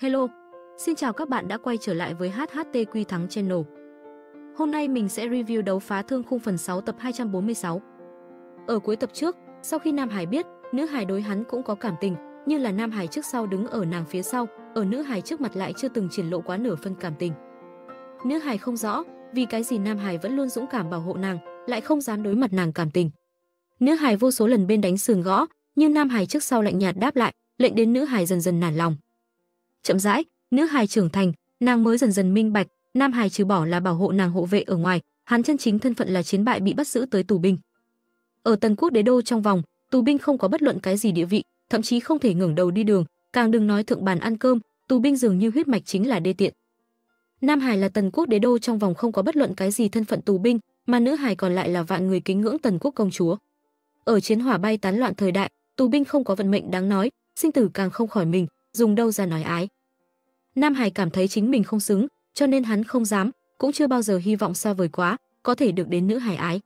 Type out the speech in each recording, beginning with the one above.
Hello, xin chào các bạn đã quay trở lại với HHT Quy Thắng Channel. Hôm nay mình sẽ review đấu phá thương khung phần 6 tập 246. Ở cuối tập trước, sau khi Nam Hải biết nữ Hải đối hắn cũng có cảm tình, như là Nam Hải trước sau đứng ở nàng phía sau, ở nữ Hải trước mặt lại chưa từng triển lộ quá nửa phân cảm tình. Nữ Hải không rõ vì cái gì Nam Hải vẫn luôn dũng cảm bảo hộ nàng, lại không dám đối mặt nàng cảm tình. Nữ Hải vô số lần bên đánh sườn gõ, nhưng Nam Hải trước sau lạnh nhạt đáp lại, lệnh đến nữ Hải dần dần nản lòng. Chậm rãi, nữ hài trưởng thành, nàng mới dần dần minh bạch, nam hài trừ bỏ là bảo hộ nàng hộ vệ ở ngoài, hắn chân chính thân phận là chiến bại bị bắt giữ tới tù binh. Ở Tần Quốc đế đô trong vòng, tù binh không có bất luận cái gì địa vị, thậm chí không thể ngẩng đầu đi đường, càng đừng nói thượng bàn ăn cơm, tù binh dường như huyết mạch chính là đê tiện. Nam Hải là Tần Quốc đế đô trong vòng không có bất luận cái gì thân phận tù binh, mà nữ Hải còn lại là vạn người kính ngưỡng Tần Quốc công chúa. Ở chiến hỏa bay tán loạn thời đại, tù binh không có vận mệnh đáng nói, sinh tử càng không khỏi mình, dùng đâu ra nói ái. Nam Hải cảm thấy chính mình không xứng, cho nên hắn không dám, cũng chưa bao giờ hy vọng xa vời quá, có thể được đến nữ hải ái.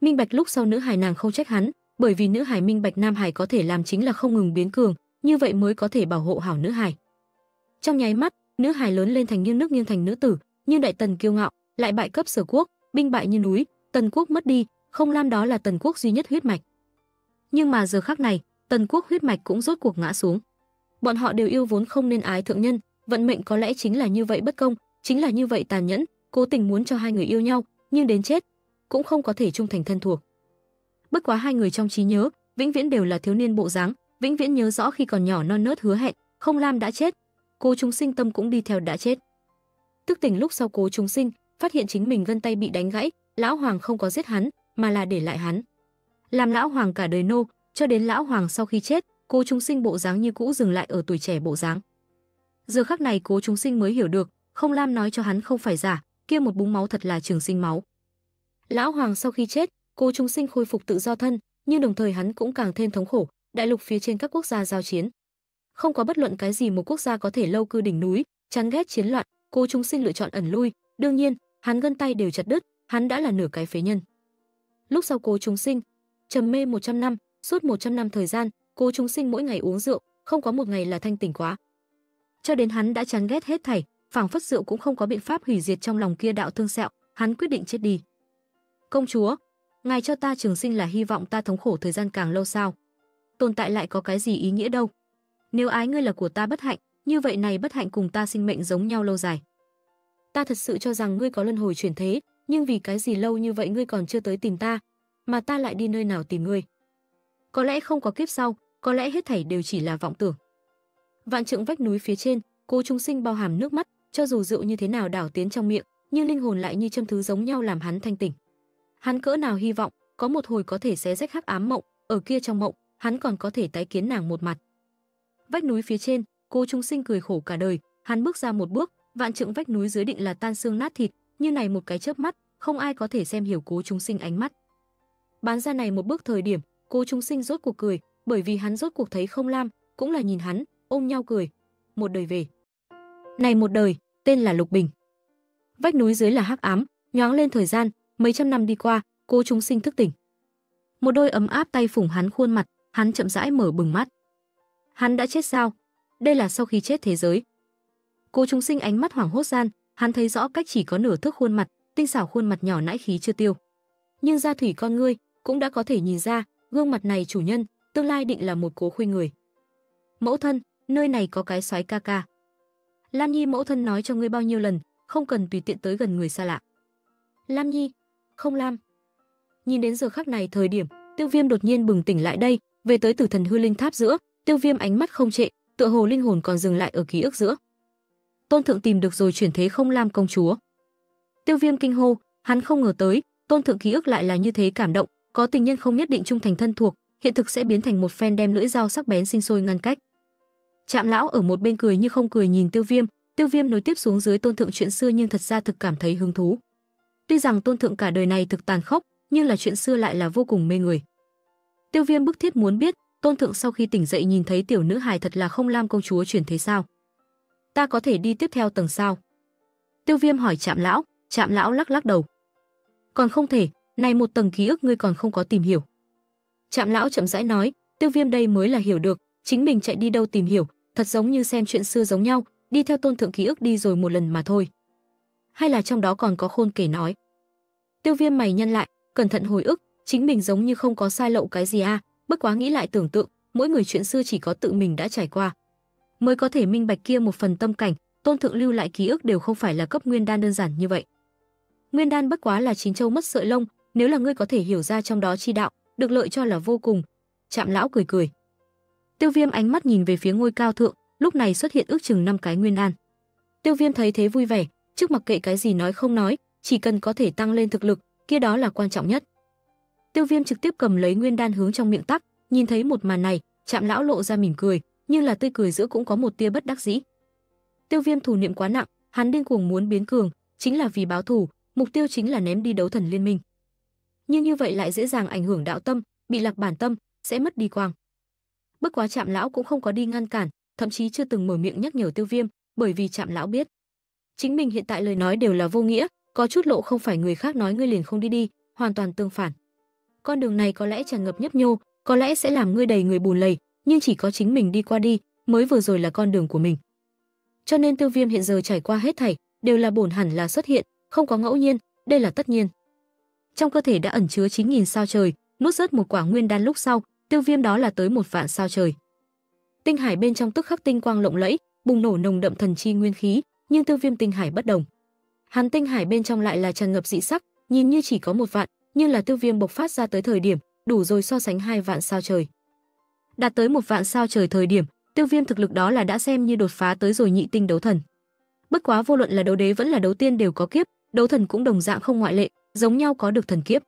Minh Bạch lúc sau nữ hải nàng không trách hắn, bởi vì nữ hải minh bạch Nam Hải có thể làm chính là không ngừng biến cường, như vậy mới có thể bảo hộ hảo nữ hải. Trong nháy mắt, nữ hải lớn lên thành như nước nghiêng thành nữ tử, như đại tần kiêu ngạo, lại bại cấp sở quốc, binh bại như núi, tần quốc mất đi, không lam đó là tần quốc duy nhất huyết mạch. Nhưng mà giờ khắc này, tần quốc huyết mạch cũng rốt cuộc ngã xuống. Bọn họ đều yêu vốn không nên ái thượng nhân, vận mệnh có lẽ chính là như vậy bất công, chính là như vậy tàn nhẫn, cố tình muốn cho hai người yêu nhau, nhưng đến chết cũng không có thể trung thành thân thuộc. Bất quá hai người trong trí nhớ, vĩnh viễn đều là thiếu niên bộ dáng, vĩnh viễn nhớ rõ khi còn nhỏ non nớt hứa hẹn, không Lam đã chết, cô chúng sinh tâm cũng đi theo đã chết. Tức tỉnh lúc sau cố chúng sinh, phát hiện chính mình gân tay bị đánh gãy, lão hoàng không có giết hắn, mà là để lại hắn. Làm lão hoàng cả đời nô, cho đến lão hoàng sau khi chết, cô chúng sinh bộ dáng như cũ dừng lại ở tuổi trẻ bộ dáng. Giờ khắc này Cố Chúng Sinh mới hiểu được, Không Lam nói cho hắn không phải giả, kia một búng máu thật là trường sinh máu. Lão hoàng sau khi chết, Cố Chúng Sinh khôi phục tự do thân, nhưng đồng thời hắn cũng càng thêm thống khổ, đại lục phía trên các quốc gia giao chiến. Không có bất luận cái gì một quốc gia có thể lâu cư đỉnh núi, chán ghét chiến loạn, Cố Chúng Sinh lựa chọn ẩn lui, đương nhiên, hắn gân tay đều chặt đứt, hắn đã là nửa cái phế nhân. Lúc sau Cố Chúng Sinh trầm mê 100 năm, suốt 100 năm thời gian, Cố Chúng Sinh mỗi ngày uống rượu, không có một ngày là thanh tỉnh quá cho đến hắn đã chán ghét hết thảy, phảng phất rượu cũng không có biện pháp hủy diệt trong lòng kia đạo thương sẹo, hắn quyết định chết đi. Công chúa, ngài cho ta trường sinh là hy vọng ta thống khổ thời gian càng lâu sao? Tồn tại lại có cái gì ý nghĩa đâu? Nếu ái ngươi là của ta bất hạnh, như vậy này bất hạnh cùng ta sinh mệnh giống nhau lâu dài. Ta thật sự cho rằng ngươi có luân hồi chuyển thế, nhưng vì cái gì lâu như vậy ngươi còn chưa tới tìm ta, mà ta lại đi nơi nào tìm ngươi? Có lẽ không có kiếp sau, có lẽ hết thảy đều chỉ là vọng tưởng. Vạn trượng vách núi phía trên, cô chúng Sinh bao hàm nước mắt, cho dù rượu như thế nào đảo tiến trong miệng, nhưng linh hồn lại như châm thứ giống nhau làm hắn thanh tỉnh. Hắn cỡ nào hy vọng có một hồi có thể xé rách hắc ám mộng, ở kia trong mộng, hắn còn có thể tái kiến nàng một mặt. Vách núi phía trên, cô chúng Sinh cười khổ cả đời, hắn bước ra một bước, vạn trượng vách núi dưới định là tan xương nát thịt, như này một cái chớp mắt, không ai có thể xem hiểu Cố chúng Sinh ánh mắt. Bán ra này một bước thời điểm, cô chúng Sinh rốt cuộc cười, bởi vì hắn rốt cuộc thấy Không Lam, cũng là nhìn hắn, ôm nhau cười. Một đời về. Này một đời, tên là Lục Bình. Vách núi dưới là hắc ám, nhoáng lên thời gian, mấy trăm năm đi qua, cô chúng sinh thức tỉnh. Một đôi ấm áp tay phủng hắn khuôn mặt, hắn chậm rãi mở bừng mắt. Hắn đã chết sao? Đây là sau khi chết thế giới. Cô chúng sinh ánh mắt hoảng hốt gian, hắn thấy rõ cách chỉ có nửa thước khuôn mặt, tinh xảo khuôn mặt nhỏ nãi khí chưa tiêu. Nhưng ra thủy con ngươi cũng đã có thể nhìn ra, gương mặt này chủ nhân, tương lai định là một cố khuy người. Mẫu thân, nơi này có cái xoái ca ca. Lam Nhi mẫu thân nói cho ngươi bao nhiêu lần, không cần tùy tiện tới gần người xa lạ. Lam Nhi, không Lam. Nhìn đến giờ khắc này thời điểm, Tiêu Viêm đột nhiên bừng tỉnh lại đây, về tới Tử Thần Hư Linh Tháp giữa, Tiêu Viêm ánh mắt không trệ, tựa hồ linh hồn còn dừng lại ở ký ức giữa. Tôn thượng tìm được rồi chuyển thế không Lam công chúa. Tiêu Viêm kinh hô, hắn không ngờ tới, Tôn thượng ký ức lại là như thế cảm động, có tình nhân không nhất định trung thành thân thuộc, hiện thực sẽ biến thành một phen đem lưỡi dao sắc bén sinh sôi ngăn cách. Trạm lão ở một bên cười như không cười nhìn Tiêu Viêm, Tiêu Viêm nối tiếp xuống dưới tôn thượng chuyện xưa nhưng thật ra thực cảm thấy hứng thú. Tuy rằng tôn thượng cả đời này thực tàn khốc, nhưng là chuyện xưa lại là vô cùng mê người. Tiêu Viêm bức thiết muốn biết, tôn thượng sau khi tỉnh dậy nhìn thấy tiểu nữ hài thật là không lam công chúa chuyển thế sao? Ta có thể đi tiếp theo tầng sao? Tiêu Viêm hỏi Trạm lão, Trạm lão lắc lắc đầu. Còn không thể, này một tầng ký ức ngươi còn không có tìm hiểu. Trạm lão chậm rãi nói, Tiêu Viêm đây mới là hiểu được, chính mình chạy đi đâu tìm hiểu, thật giống như xem chuyện xưa giống nhau, đi theo tôn thượng ký ức đi rồi một lần mà thôi. Hay là trong đó còn có khôn kể nói. Tiêu viêm mày nhân lại, cẩn thận hồi ức, chính mình giống như không có sai lậu cái gì a à, bất quá nghĩ lại tưởng tượng, mỗi người chuyện xưa chỉ có tự mình đã trải qua. Mới có thể minh bạch kia một phần tâm cảnh, tôn thượng lưu lại ký ức đều không phải là cấp nguyên đan đơn giản như vậy. Nguyên đan bất quá là chín châu mất sợi lông, nếu là ngươi có thể hiểu ra trong đó chi đạo, được lợi cho là vô cùng. Trạm lão cười cười. Tiêu Viêm ánh mắt nhìn về phía ngôi cao thượng, lúc này xuất hiện ước chừng năm cái nguyên an. Tiêu Viêm thấy thế vui vẻ, trước mặc kệ cái gì nói không nói, chỉ cần có thể tăng lên thực lực, kia đó là quan trọng nhất. Tiêu Viêm trực tiếp cầm lấy nguyên đan hướng trong miệng tắc, nhìn thấy một màn này, Trạm lão lộ ra mỉm cười, nhưng là tươi cười giữa cũng có một tia bất đắc dĩ. Tiêu Viêm thủ niệm quá nặng, hắn điên cuồng muốn biến cường, chính là vì báo thù, mục tiêu chính là ném đi đấu thần liên minh. Nhưng như vậy lại dễ dàng ảnh hưởng đạo tâm, bị lạc bản tâm, sẽ mất đi quang. Bất quá Trạm lão cũng không có đi ngăn cản, thậm chí chưa từng mở miệng nhắc nhở Tiêu Viêm, bởi vì Trạm lão biết, chính mình hiện tại lời nói đều là vô nghĩa, có chút lộ không phải người khác nói ngươi liền không đi đi, hoàn toàn tương phản. Con đường này có lẽ tràn ngập nhấp nhô, có lẽ sẽ làm ngươi đầy người bùn lầy, nhưng chỉ có chính mình đi qua đi, mới vừa rồi là con đường của mình. Cho nên Tiêu Viêm hiện giờ trải qua hết thảy, đều là bổn hẳn là xuất hiện, không có ngẫu nhiên, đây là tất nhiên. Trong cơ thể đã ẩn chứa 9000 sao trời, nuốt rớt một quả nguyên đan lúc sau, Tiêu Viêm đó là tới một vạn sao trời. Tinh hải bên trong tức khắc tinh quang lộng lẫy, bùng nổ nồng đậm thần chi nguyên khí, nhưng Tiêu Viêm tinh hải bất đồng. Hắn tinh hải bên trong lại là tràn ngập dị sắc, nhìn như chỉ có một vạn, nhưng là Tiêu Viêm bộc phát ra tới thời điểm, đủ rồi so sánh hai vạn sao trời. Đạt tới một vạn sao trời thời điểm, Tiêu Viêm thực lực đó là đã xem như đột phá tới rồi nhị tinh đấu thần. Bất quá vô luận là đấu đế vẫn là đấu tiên đều có kiếp, đấu thần cũng đồng dạng không ngoại lệ, giống nhau có được thần kiếp.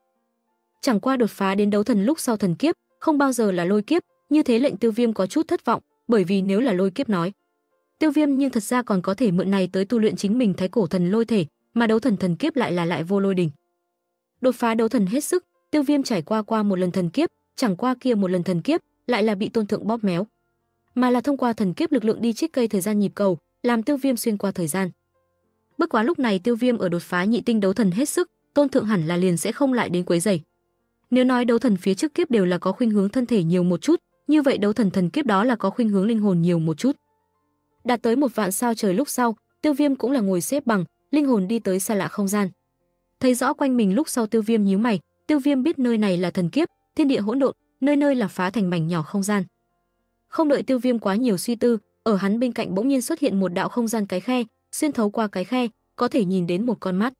Chẳng qua đột phá đến đấu thần lúc sau thần kiếp, không bao giờ là lôi kiếp, như thế lệnh Tiêu Viêm có chút thất vọng, bởi vì nếu là lôi kiếp nói, Tiêu Viêm nhưng thật ra còn có thể mượn này tới tu luyện chính mình thái cổ thần lôi thể, mà đấu thần thần kiếp lại là lại vô lôi đỉnh. Đột phá đấu thần hết sức, Tiêu Viêm trải qua qua một lần thần kiếp, chẳng qua kia một lần thần kiếp lại là bị tôn thượng bóp méo, mà là thông qua thần kiếp lực lượng đi chích cây thời gian nhịp cầu, làm Tiêu Viêm xuyên qua thời gian. Bất quá lúc này Tiêu Viêm ở đột phá nhị tinh đấu thần hết sức, tôn thượng hẳn là liền sẽ không lại đến quấy rầy. Nếu nói đấu thần phía trước kiếp đều là có khuynh hướng thân thể nhiều một chút, như vậy đấu thần thần kiếp đó là có khuynh hướng linh hồn nhiều một chút. Đạt tới một vạn sao trời lúc sau, Tiêu Viêm cũng là ngồi xếp bằng, linh hồn đi tới xa lạ không gian. Thấy rõ quanh mình lúc sau Tiêu Viêm nhíu mày, Tiêu Viêm biết nơi này là thần kiếp, thiên địa hỗn độn, nơi nơi là phá thành mảnh nhỏ không gian. Không đợi Tiêu Viêm quá nhiều suy tư, ở hắn bên cạnh bỗng nhiên xuất hiện một đạo không gian cái khe, xuyên thấu qua cái khe, có thể nhìn đến một con mắt.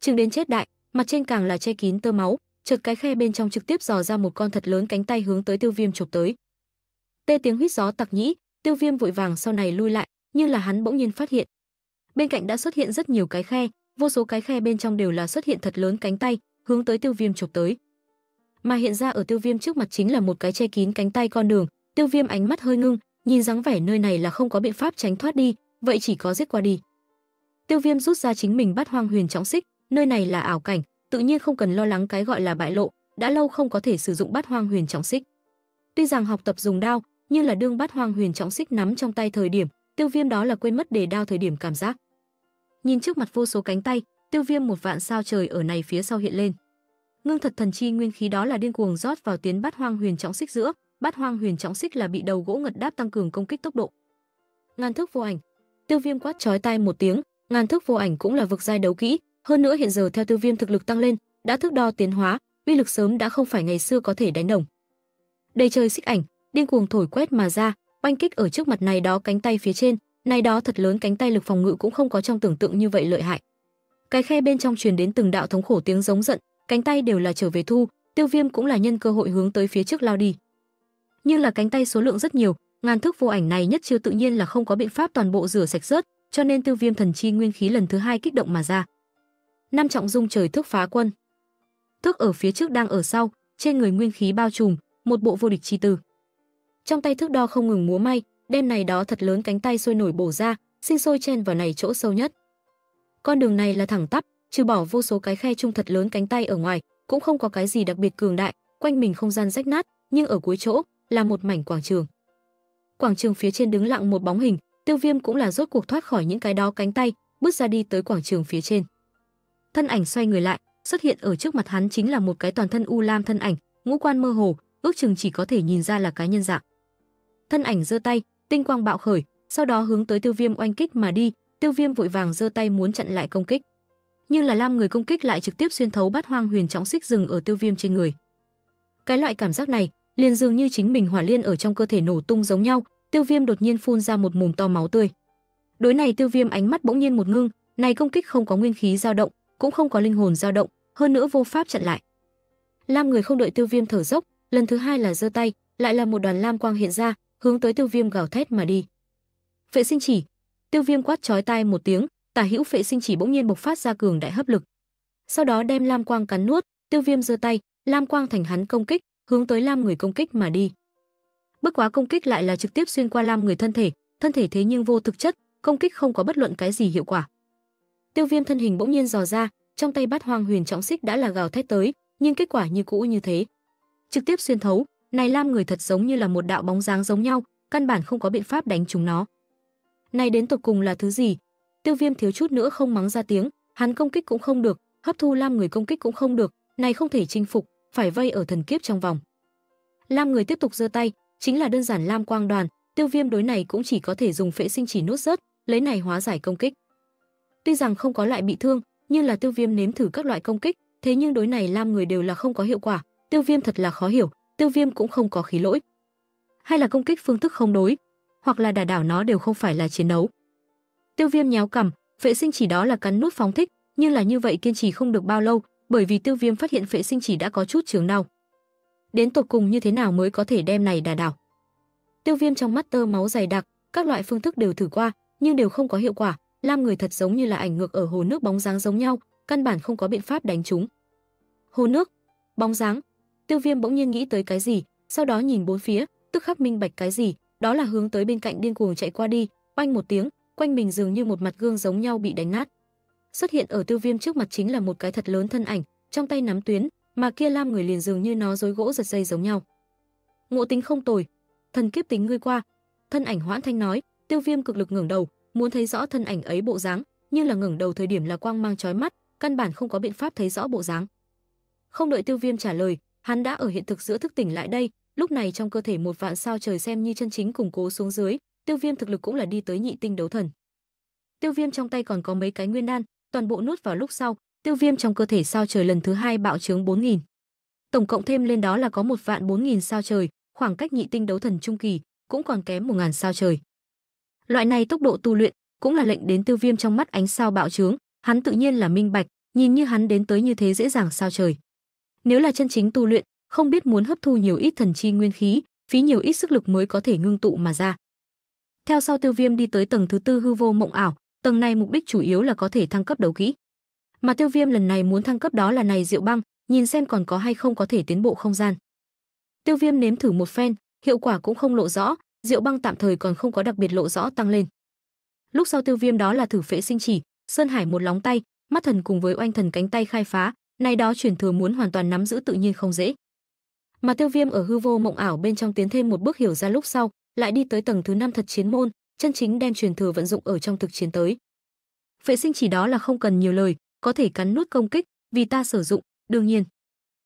Chừng đến chết đại, mặt trên càng là che kín tơ máu, chợt cái khe bên trong trực tiếp dò ra một con thật lớn cánh tay hướng tới Tiêu Viêm chụp tới. Tê tiếng huýt gió tặc nhĩ, Tiêu Viêm vội vàng sau này lui lại, nhưng là hắn bỗng nhiên phát hiện, bên cạnh đã xuất hiện rất nhiều cái khe, vô số cái khe bên trong đều là xuất hiện thật lớn cánh tay, hướng tới Tiêu Viêm chụp tới. Mà hiện ra ở Tiêu Viêm trước mặt chính là một cái che kín cánh tay con đường, Tiêu Viêm ánh mắt hơi ngưng, nhìn dáng vẻ nơi này là không có biện pháp tránh thoát đi, vậy chỉ có giết qua đi. Tiêu Viêm rút ra chính mình bắt hoang huyền trọng xích, nơi này là ảo cảnh, tự nhiên không cần lo lắng cái gọi là bại lộ, đã lâu không có thể sử dụng bát hoang huyền trọng xích. Tuy rằng học tập dùng đao, nhưng là đương bát hoang huyền trọng xích nắm trong tay thời điểm, Tiêu Viêm đó là quên mất để đao thời điểm cảm giác. Nhìn trước mặt vô số cánh tay, Tiêu Viêm một vạn sao trời ở này phía sau hiện lên. Ngưng thật thần chi nguyên khí đó là điên cuồng rót vào tiến bát hoang huyền trọng xích giữa, bát hoang huyền trọng xích là bị đầu gỗ ngật đáp tăng cường công kích tốc độ. Ngàn thức vô ảnh. Tiêu Viêm quát chói tai một tiếng, ngàn thức vô ảnh cũng là vực giai đấu kỹ, hơn nữa hiện giờ theo Tiêu Viêm thực lực tăng lên, đã thước đo tiến hóa, uy lực sớm đã không phải ngày xưa có thể đánh đồng. Đầy trời xích ảnh, điên cuồng thổi quét mà ra, oanh kích ở trước mặt này đó cánh tay phía trên, này đó thật lớn cánh tay lực phòng ngự cũng không có trong tưởng tượng như vậy lợi hại. Cái khe bên trong truyền đến từng đạo thống khổ tiếng giống giận, cánh tay đều là trở về thu, Tiêu Viêm cũng là nhân cơ hội hướng tới phía trước lao đi. Nhưng là cánh tay số lượng rất nhiều, ngàn thức vô ảnh này nhất chưa tự nhiên là không có biện pháp toàn bộ rửa sạch rớt, cho nên Tiêu Viêm thần chi nguyên khí lần thứ hai kích động mà ra. Năm trọng dung trời thức phá quân. Thức ở phía trước đang ở sau, trên người nguyên khí bao trùm, một bộ vô địch chi tư. Trong tay thước đo không ngừng múa may, đem này đó thật lớn cánh tay sôi nổi bổ ra, sinh sôi chen vào này chỗ sâu nhất. Con đường này là thẳng tắp, trừ bỏ vô số cái khe trung thật lớn cánh tay ở ngoài, cũng không có cái gì đặc biệt cường đại, quanh mình không gian rách nát, nhưng ở cuối chỗ là một mảnh quảng trường. Quảng trường phía trên đứng lặng một bóng hình, Tiêu Viêm cũng là rốt cuộc thoát khỏi những cái đó cánh tay, bước ra đi tới quảng trường phía trên. Thân ảnh xoay người lại, xuất hiện ở trước mặt hắn chính là một cái toàn thân u lam thân ảnh, ngũ quan mơ hồ, ước chừng chỉ có thể nhìn ra là cái nhân dạng thân ảnh giơ tay, tinh quang bạo khởi, sau đó hướng tới Tiêu Viêm oanh kích mà đi, Tiêu Viêm vội vàng giơ tay muốn chặn lại công kích. Nhưng là Lam người công kích lại trực tiếp xuyên thấu Bát Hoang Huyền trọng xích dừng ở Tiêu Viêm trên người. Cái loại cảm giác này, liền dường như chính mình hỏa liên ở trong cơ thể nổ tung giống nhau, Tiêu Viêm đột nhiên phun ra một mồm to máu tươi. Đối này Tiêu Viêm ánh mắt bỗng nhiên một ngưng, này công kích không có nguyên khí dao động, cũng không có linh hồn dao động, hơn nữa vô pháp chặn lại. Lam người không đợi Tiêu Viêm thở dốc, lần thứ hai là giơ tay, lại là một đoàn lam quang hiện ra, hướng tới Tiêu Viêm gào thét mà đi. Vệ sinh chỉ, Tiêu Viêm quát chói tai một tiếng, tả hữu vệ sinh chỉ bỗng nhiên bộc phát ra cường đại hấp lực. Sau đó đem lam quang cắn nuốt, Tiêu Viêm giơ tay, lam quang thành hắn công kích, hướng tới lam người công kích mà đi. Bất quá công kích lại là trực tiếp xuyên qua lam người thân thể, thân thể thế nhưng vô thực chất, công kích không có bất luận cái gì hiệu quả. Tiêu Viêm thân hình bỗng nhiên dò ra, trong tay bát hoang huyền trọng xích đã là gào thét tới, nhưng kết quả như cũ như thế. Trực tiếp xuyên thấu, này lam người thật giống như là một đạo bóng dáng giống nhau, căn bản không có biện pháp đánh trúng nó. Này đến tột cùng là thứ gì? Tiêu Viêm thiếu chút nữa không mắng ra tiếng, hắn công kích cũng không được, hấp thu lam người công kích cũng không được, này không thể chinh phục, phải vây ở thần kiếp trong vòng. Lam người tiếp tục giơ tay, chính là đơn giản lam quang đoàn, Tiêu Viêm đối này cũng chỉ có thể dùng phệ sinh chỉ nuốt rớt, lấy này hóa giải công kích. Tuy rằng không có loại bị thương, nhưng là Tiêu Viêm nếm thử các loại công kích, thế nhưng đối này lam người đều là không có hiệu quả, Tiêu Viêm thật là khó hiểu, Tiêu Viêm cũng không có khí lỗi. Hay là công kích phương thức không đối, hoặc là đả đảo nó đều không phải là chiến đấu. Tiêu Viêm nhéo cằm, vệ sinh chỉ đó là cắn nút phóng thích, nhưng là như vậy kiên trì không được bao lâu, bởi vì Tiêu Viêm phát hiện vệ sinh chỉ đã có chút chướng đau. Đến tột cùng như thế nào mới có thể đem này đả đảo? Tiêu Viêm trong mắt tơ máu dày đặc, các loại phương thức đều thử qua, nhưng đều không có hiệu quả, lam người thật giống như là ảnh ngược ở hồ nước bóng dáng giống nhau, căn bản không có biện pháp đánh chúng. Hồ nước, bóng dáng. Tiêu Viêm bỗng nhiên nghĩ tới cái gì, sau đó nhìn bốn phía, tức khắc minh bạch cái gì, đó là hướng tới bên cạnh điên cuồng chạy qua đi, oanh một tiếng, quanh mình dường như một mặt gương giống nhau bị đánh nát. Xuất hiện ở Tiêu Viêm trước mặt chính là một cái thật lớn thân ảnh, trong tay nắm tuyến, mà kia lam người liền dường như nó rối gỗ giật dây giống nhau. Ngộ tính không tồi, thần kiếp tính ngươi qua. Thân ảnh Hoãn Thanh nói, Tiêu Viêm cực lực ngẩng đầu, muốn thấy rõ thân ảnh ấy bộ dáng, nhưng là ngẩng đầu thời điểm là quang mang chói mắt, căn bản không có biện pháp thấy rõ bộ dáng. Không đợi Tiêu Viêm trả lời, hắn đã ở hiện thực giữa thức tỉnh lại đây, lúc này trong cơ thể một vạn sao trời xem như chân chính củng cố xuống dưới, Tiêu Viêm thực lực cũng là đi tới nhị tinh đấu thần. Tiêu Viêm trong tay còn có mấy cái nguyên đan, toàn bộ nuốt vào lúc sau, Tiêu Viêm trong cơ thể sao trời lần thứ hai bạo trướng 4000. Tổng cộng thêm lên đó là có một vạn 4000 sao trời, khoảng cách nhị tinh đấu thần trung kỳ cũng còn kém 1000 sao trời. Loại này tốc độ tu luyện cũng là lệnh đến Tiêu Viêm trong mắt ánh sao bạo trướng, hắn tự nhiên là minh bạch, nhìn như hắn đến tới như thế dễ dàng sao trời. Nếu là chân chính tu luyện, không biết muốn hấp thu nhiều ít thần chi nguyên khí, phí nhiều ít sức lực mới có thể ngưng tụ mà ra. Theo sau Tiêu Viêm đi tới tầng thứ tư hư vô mộng ảo, tầng này mục đích chủ yếu là có thể thăng cấp đấu kỹ. Mà Tiêu Viêm lần này muốn thăng cấp đó là này Diệu Băng, nhìn xem còn có hay không có thể tiến bộ không gian. Tiêu Viêm nếm thử một phen, hiệu quả cũng không lộ rõ, Rượu Băng tạm thời còn không có đặc biệt lộ rõ tăng lên. Lúc sau Tiêu Viêm đó là thử phệ sinh chỉ, Sơn Hải một lóng tay, mắt thần cùng với oanh thần cánh tay khai phá, này đó truyền thừa muốn hoàn toàn nắm giữ tự nhiên không dễ. Mà Tiêu Viêm ở hư vô mộng ảo bên trong tiến thêm một bước hiểu ra lúc sau, lại đi tới tầng thứ năm thật chiến môn, chân chính đem truyền thừa vận dụng ở trong thực chiến tới. Phệ sinh chỉ đó là không cần nhiều lời, có thể cắn nuốt công kích, vì ta sử dụng, đương nhiên.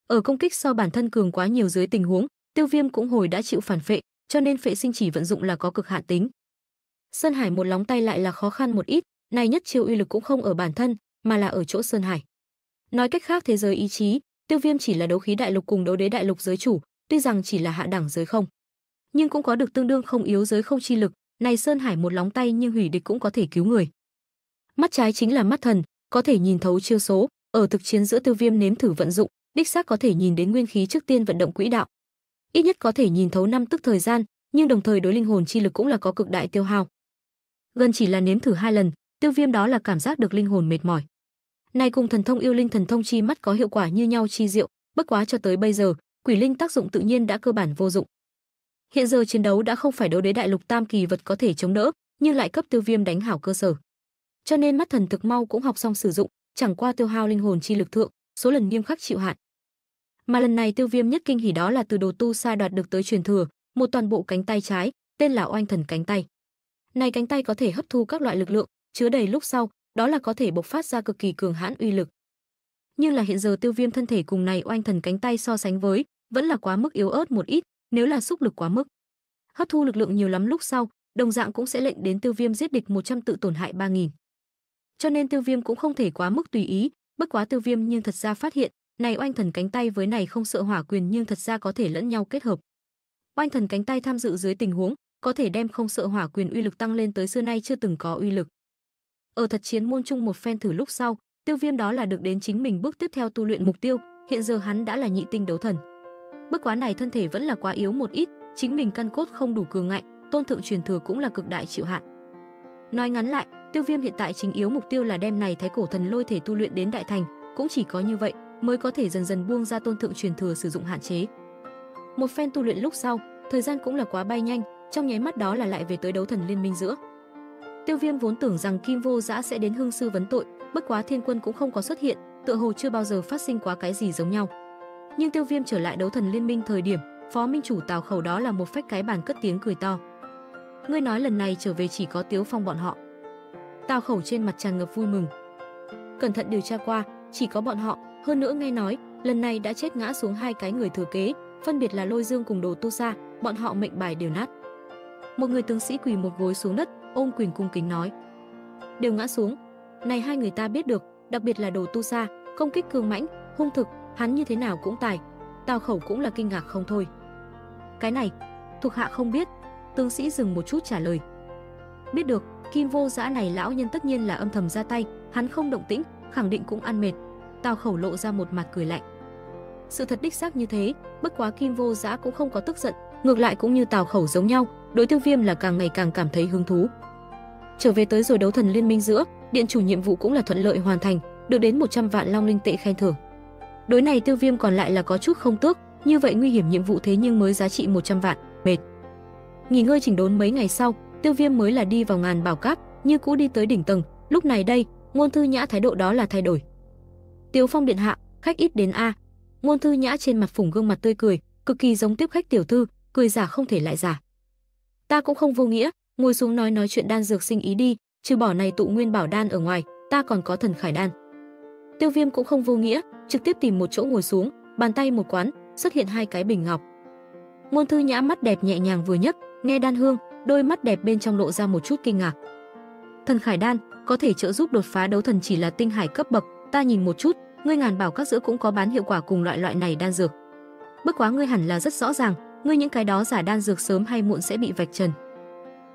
Ở công kích so bản thân cường quá nhiều dưới tình huống, Tiêu Viêm cũng hồi đã chịu phản phệ, cho nên phệ sinh chỉ vận dụng là có cực hạn tính. Sơn Hải một lóng tay lại là khó khăn một ít, này nhất chiêu uy lực cũng không ở bản thân, mà là ở chỗ Sơn Hải. Nói cách khác thế giới ý chí, Tiêu Viêm chỉ là đấu khí đại lục cùng đấu đế đại lục giới chủ, tuy rằng chỉ là hạ đẳng giới không, nhưng cũng có được tương đương không yếu giới không chi lực, này Sơn Hải một lóng tay nhưng hủy địch cũng có thể cứu người. Mắt trái chính là mắt thần, có thể nhìn thấu chiêu số, ở thực chiến giữa Tiêu Viêm nếm thử vận dụng, đích xác có thể nhìn đến nguyên khí trước tiên vận động quỹ đạo. Ít nhất có thể nhìn thấu năm tức thời gian, nhưng đồng thời đối linh hồn chi lực cũng là có cực đại tiêu hao. Gần chỉ là nếm thử hai lần, Tiêu Viêm đó là cảm giác được linh hồn mệt mỏi. Này cùng thần thông yêu linh thần thông chi mắt có hiệu quả như nhau chi diệu, bất quá cho tới bây giờ, quỷ linh tác dụng tự nhiên đã cơ bản vô dụng. Hiện giờ chiến đấu đã không phải đấu đế đại lục tam kỳ vật có thể chống đỡ, nhưng lại cấp tiêu viêm đánh hảo cơ sở. Cho nên mắt thần thực mau cũng học xong sử dụng, chẳng qua tiêu hao linh hồn chi lực thượng, số lần nghiêm khắc chịu hạn. Mà lần này tiêu viêm nhất kinh hỉ đó là từ đồ tu sai đoạt được tới truyền thừa, một toàn bộ cánh tay trái, tên là oanh thần cánh tay. Này cánh tay có thể hấp thu các loại lực lượng, chứa đầy lúc sau, đó là có thể bộc phát ra cực kỳ cường hãn uy lực. Nhưng là hiện giờ tiêu viêm thân thể cùng này oanh thần cánh tay so sánh với, vẫn là quá mức yếu ớt một ít, nếu là xúc lực quá mức. Hấp thu lực lượng nhiều lắm lúc sau, đồng dạng cũng sẽ lệnh đến Tiêu Viêm giết địch 100 tự tổn hại 3000. Cho nên Tiêu Viêm cũng không thể quá mức tùy ý, bất quá Tiêu Viêm nhưng thật ra phát hiện, này oanh thần cánh tay với này không sợ hỏa quyền nhưng thật ra có thể lẫn nhau kết hợp. Oanh thần cánh tay tham dự dưới tình huống, có thể đem không sợ hỏa quyền uy lực tăng lên tới xưa nay chưa từng có uy lực. Ở thật chiến môn chung một phen thử lúc sau, Tiêu Viêm đó là được đến chính mình bước tiếp theo tu luyện mục tiêu, hiện giờ hắn đã là nhị tinh đấu thần. Bất quá này thân thể vẫn là quá yếu một ít, chính mình căn cốt không đủ cường ngạnh, tôn thượng truyền thừa cũng là cực đại chịu hạn. Nói ngắn lại, Tiêu Viêm hiện tại chính yếu mục tiêu là đem này thái cổ thần lôi thể tu luyện đến đại thành, cũng chỉ có như vậy mới có thể dần dần buông ra tôn thượng truyền thừa sử dụng hạn chế. Một phen tu luyện lúc sau, thời gian cũng là quá bay nhanh, trong nháy mắt đó là lại về tới đấu thần liên minh giữa. Tiêu Viêm vốn tưởng rằng Kim Vô Dã sẽ đến hương sư vấn tội, bất quá Thiên Quân cũng không có xuất hiện, tựa hồ chưa bao giờ phát sinh quá cái gì giống nhau. Nhưng Tiêu Viêm trở lại đấu thần liên minh thời điểm, Phó Minh chủ Tào Khẩu đó là một phách cái bàn cất tiếng cười to. Ngươi nói lần này trở về chỉ có Tiếu Phong bọn họ. Tào Khẩu trên mặt tràn ngập vui mừng. Cẩn thận điều tra qua, chỉ có bọn họ, hơn nữa nghe nói, lần này đã chết ngã xuống hai cái người thừa kế, phân biệt là Lôi Dương cùng Đồ Tu Sa, bọn họ mệnh bài đều nát. Một người tướng sĩ quỳ một gối xuống đất, ôm quyền cung kính nói: "Đều ngã xuống. Này hai người ta biết được, đặc biệt là Đồ Tu Sa, công kích cương mãnh, hung thực, hắn như thế nào cũng tài." Tào Khẩu cũng là kinh ngạc không thôi. "Cái này, thuộc hạ không biết." Tướng sĩ dừng một chút trả lời. Biết được, Kim Vô Dã này lão nhân tất nhiên là âm thầm ra tay, hắn không động tĩnh, khẳng định cũng ăn mệt, Tào Khẩu lộ ra một mặt cười lạnh. Sự thật đích xác như thế, bất quá Kim Vô Giã cũng không có tức giận, ngược lại cũng như Tào Khẩu giống nhau, đối Tiêu Viêm là càng ngày càng cảm thấy hứng thú. Trở về tới rồi đấu thần liên minh giữa, điện chủ nhiệm vụ cũng là thuận lợi hoàn thành, được đến 100 vạn long linh tệ khen thưởng. Đối này Tiêu Viêm còn lại là có chút không tước, như vậy nguy hiểm nhiệm vụ thế nhưng mới giá trị 100 vạn, mệt. Nghỉ ngơi chỉnh đốn mấy ngày sau, Tiêu Viêm mới là đi vào ngàn bảo cát, như cũ đi tới đỉnh tầng, lúc này đây, ngôn thư nhã thái độ đó là thay đổi. Tiếu Phong điện hạ, khách ít đến a. Ngôn Thư Nhã trên mặt phủng gương mặt tươi cười, cực kỳ giống tiếp khách tiểu thư, cười giả không thể lại giả. Ta cũng không vô nghĩa, ngồi xuống nói nói chuyện đan dược sinh ý đi, trừ bỏ này tụ nguyên bảo đan ở ngoài, ta còn có thần khải đan. Tiêu Viêm cũng không vô nghĩa, trực tiếp tìm một chỗ ngồi xuống, bàn tay một quán, xuất hiện hai cái bình ngọc. Ngôn Thư Nhã mắt đẹp nhẹ nhàng vừa nhấc, nghe đan hương, đôi mắt đẹp bên trong lộ ra một chút kinh ngạc. Thần khải đan có thể trợ giúp đột phá đấu thần chỉ là tinh hải cấp bậc, ta nhìn một chút, ngươi ngàn bảo các giữa cũng có bán hiệu quả cùng loại loại này đan dược. Bất quá ngươi hẳn là rất rõ ràng, ngươi những cái đó giả đan dược sớm hay muộn sẽ bị vạch trần.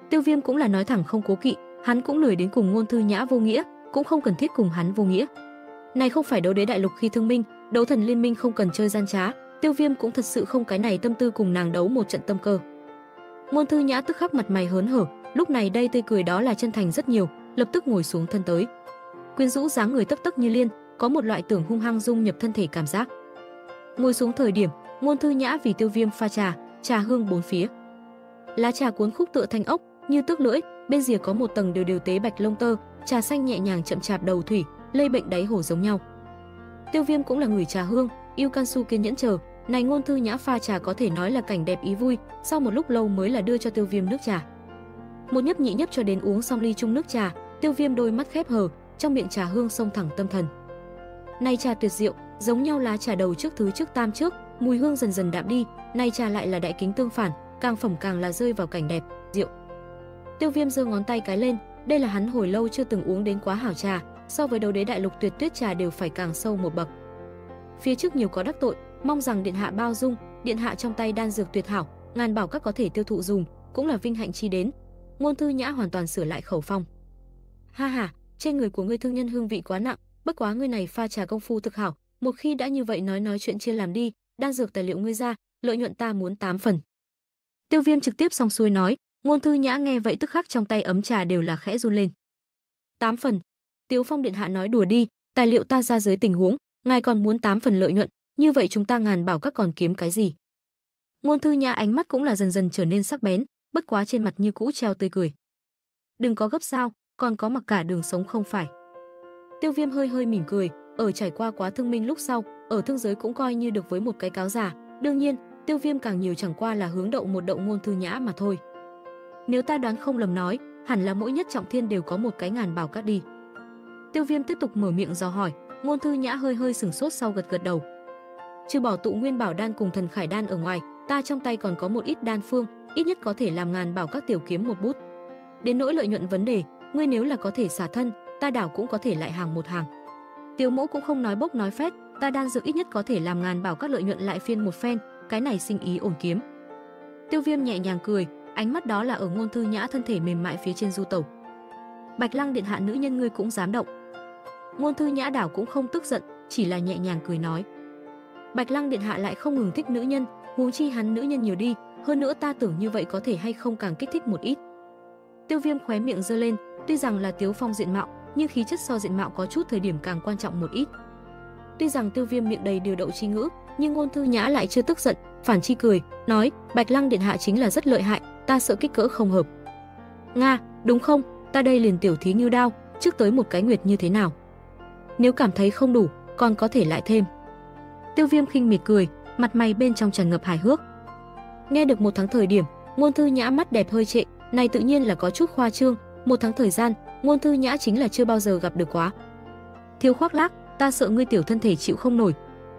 Tiêu Viêm cũng là nói thẳng không cố kỵ, hắn cũng lười đến cùng ngôn thư nhã vô nghĩa, cũng không cần thiết cùng hắn vô nghĩa. Này không phải đấu đế đại lục khi thương minh, đấu thần liên minh không cần chơi gian trá, Tiêu Viêm cũng thật sự không cái này tâm tư cùng nàng đấu một trận tâm cơ. Ngôn thư nhã tức khắc mặt mày hớn hở, lúc này đây tươi cười đó là chân thành rất nhiều, lập tức ngồi xuống thân tới. Quyến rũ dáng người tấp tấp như liên, có một loại tưởng hung hăng dung nhập thân thể cảm giác. Ngồi xuống thời điểm, Ngôn Thư Nhã vì Tiêu Viêm pha trà, trà hương bốn phía. Lá trà cuốn khúc tựa thanh ốc, như tước lưỡi, bên rìa có một tầng đều đều tế bạch lông tơ, trà xanh nhẹ nhàng chậm chạp đầu thủy, lây bệnh đáy hồ giống nhau. Tiêu Viêm cũng là người trà hương, yêu can su kiên nhẫn chờ, này Ngôn Thư Nhã pha trà có thể nói là cảnh đẹp ý vui, sau một lúc lâu mới là đưa cho Tiêu Viêm nước trà. Một nhấp nhị nhấp cho đến uống xong ly chung nước trà, Tiêu Viêm đôi mắt khép hờ, trong miệng trà hương xông thẳng tâm thần. Nay trà tuyệt diệu, giống nhau lá trà đầu trước thứ trước tam trước, mùi hương dần dần đạm đi, nay trà lại là đại kính tương phản, càng phẩm càng là rơi vào cảnh đẹp, rượu. Tiêu Viêm giơ ngón tay cái lên, đây là hắn hồi lâu chưa từng uống đến quá hảo trà, so với đấu đế đại lục tuyệt tuyết trà đều phải càng sâu một bậc. Phía trước nhiều có đắc tội, mong rằng điện hạ bao dung, điện hạ trong tay đan dược tuyệt hảo, ngàn bảo các có thể tiêu thụ dùng, cũng là vinh hạnh chi đến. Ngôn Thư Nhã hoàn toàn sửa lại khẩu phong. Ha ha, trên người của ngươi thương nhân hương vị quá nặng, bất quá ngươi này pha trà công phu thực hảo, một khi đã như vậy nói nói chuyện chia làm đi, đan dược tài liệu ngươi ra, lợi nhuận ta muốn tám phần. Tiêu Viêm trực tiếp xong xuôi nói, ngôn thư nhã nghe vậy tức khắc trong tay ấm trà đều là khẽ run lên. tám phần. Tiếu Phong điện hạ nói đùa đi, tài liệu ta ra dưới tình huống, ngài còn muốn tám phần lợi nhuận, như vậy chúng ta ngàn bảo các còn kiếm cái gì? Ngôn thư nhã ánh mắt cũng là dần dần trở nên sắc bén, bất quá trên mặt như cũ treo tươi cười. Đừng có gấp sao, còn có mặc cả đường sống không phải. Tiêu Viêm hơi hơi mỉm cười, ở trải qua quá thương minh lúc sau, ở thương giới cũng coi như được với một cái cáo giả, đương nhiên, Tiêu Viêm càng nhiều chẳng qua là hướng đậu một đậu ngôn thư nhã mà thôi. Nếu ta đoán không lầm nói, hẳn là mỗi nhất trọng thiên đều có một cái ngàn bảo cát đi. Tiêu Viêm tiếp tục mở miệng dò hỏi, ngôn thư nhã hơi hơi sừng sốt sau gật gật đầu. Trừ bỏ tụ nguyên bảo đan cùng thần khải đan ở ngoài, ta trong tay còn có một ít đan phương, ít nhất có thể làm ngàn bảo các tiểu kiếm một bút. Đến nỗi lợi nhuận vấn đề, ngươi nếu là có thể xả thân, ta đảo cũng có thể lại hàng một hàng. Tiêu Mẫu cũng không nói bốc nói phét, ta đan dược ít nhất có thể làm ngàn bảo các lợi nhuận lại phiên một phen, cái này sinh ý ổn kiếm. Tiêu Viêm nhẹ nhàng cười, ánh mắt đó là ở ngôn thư nhã thân thể mềm mại phía trên du tẩu. Bạch Lăng điện hạ nữ nhân ngươi cũng dám động. Ngôn thư nhã đảo cũng không tức giận, chỉ là nhẹ nhàng cười nói. Bạch Lăng điện hạ lại không ngừng thích nữ nhân, huống chi hắn nữ nhân nhiều đi, hơn nữa ta tưởng như vậy có thể hay không càng kích thích một ít. Tiêu Viêm khóe miệng giơ lên, tuy rằng là Tiếu Phong diện mạo, nhưng khí chất so diện mạo có chút thời điểm càng quan trọng một ít. Tuy rằng Tiêu Viêm miệng đầy điều đậu chi ngữ, nhưng ngôn thư nhã lại chưa tức giận, phản chi cười, nói: "Bạch Lăng điện hạ chính là rất lợi hại, ta sợ kích cỡ không hợp." "Nga, đúng không? Ta đây liền tiểu thí như đao, trước tới một cái nguyệt như thế nào?" Nếu cảm thấy không đủ, còn có thể lại thêm. Tiêu Viêm khinh miệt cười, mặt mày bên trong tràn ngập hài hước. Nghe được một tháng thời điểm, ngôn thư nhã mắt đẹp hơi trệ, này tự nhiên là có chút khoa trương, một tháng thời gian, ngôn thư nhã chính là chưa bao giờ gặp được quá. Thiếu khoác lác, ta sợ ngươi tiểu thân thể chịu không nổi.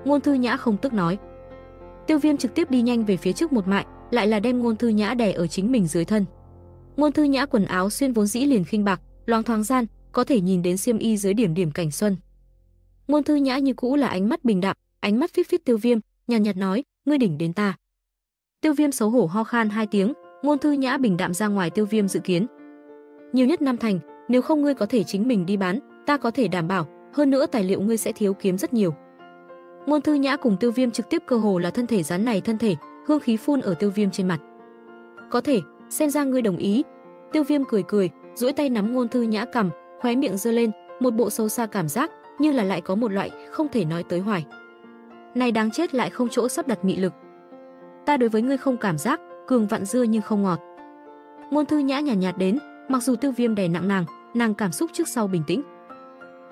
Ngôn thư nhã không tức nói. Tiêu Viêm trực tiếp đi nhanh về phía trước một mại, lại là đem ngôn thư nhã đè ở chính mình dưới thân. Ngôn thư nhã quần áo xuyên vốn dĩ liền khinh bạc, loáng thoáng gian, có thể nhìn đến xiêm y dưới điểm điểm cảnh xuân. Ngôn thư nhã như cũ là ánh mắt bình đạm, ánh mắt phít phít Tiêu Viêm, nhàn nhạt nói, ngươi đỉnh đến ta. Tiêu Viêm xấu hổ ho khan hai tiếng, ngôn thư nhã bình đạm ra ngoài Tiêu Viêm dự kiến. Nhiều nhất năm thành, nếu không ngươi có thể chính mình đi bán, ta có thể đảm bảo, hơn nữa tài liệu ngươi sẽ thiếu kiếm rất nhiều. Ngôn thư nhã cùng Tiêu Viêm trực tiếp cơ hồ là thân thể rắn này thân thể, hương khí phun ở Tiêu Viêm trên mặt. Có thể, xem ra ngươi đồng ý. Tiêu Viêm cười cười, duỗi tay nắm ngôn thư nhã cầm, khóe miệng giơ lên, một bộ sâu xa cảm giác, nhưng là lại có một loại không thể nói tới hoài. Này đáng chết lại không chỗ sắp đặt mị lực. Ta đối với ngươi không cảm giác, cường vặn dưa nhưng không ngọt. Ngôn thư nhã nhàn nhạt, nhạt đến, mặc dù tiêu viêm đè nặng nàng, nàng cảm xúc trước sau bình tĩnh.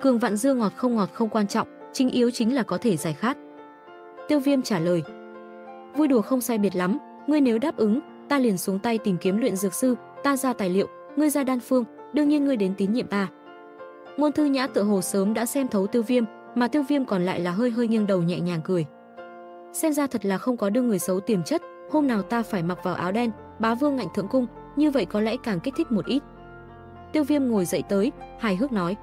Cường Vạn Dương ngọt không ngọt không quan trọng, chính yếu chính là có thể giải khát. Tiêu viêm trả lời. Vui đùa không sai biệt lắm, ngươi nếu đáp ứng, ta liền xuống tay tìm kiếm luyện dược sư, ta ra tài liệu, ngươi ra đan phương, đương nhiên ngươi đến tín nhiệm ta. Ngôn Thư Nhã tự hồ sớm đã xem thấu Tiêu Viêm, mà Tiêu Viêm còn lại là hơi hơi nghiêng đầu nhẹ nhàng cười. Xem ra thật là không có đưa người xấu tiềm chất, hôm nào ta phải mặc vào áo đen, bá vương ngạnh thượng cung, như vậy có lẽ càng kích thích một ít. Tiêu Viêm ngồi dậy tới, hài hước nói: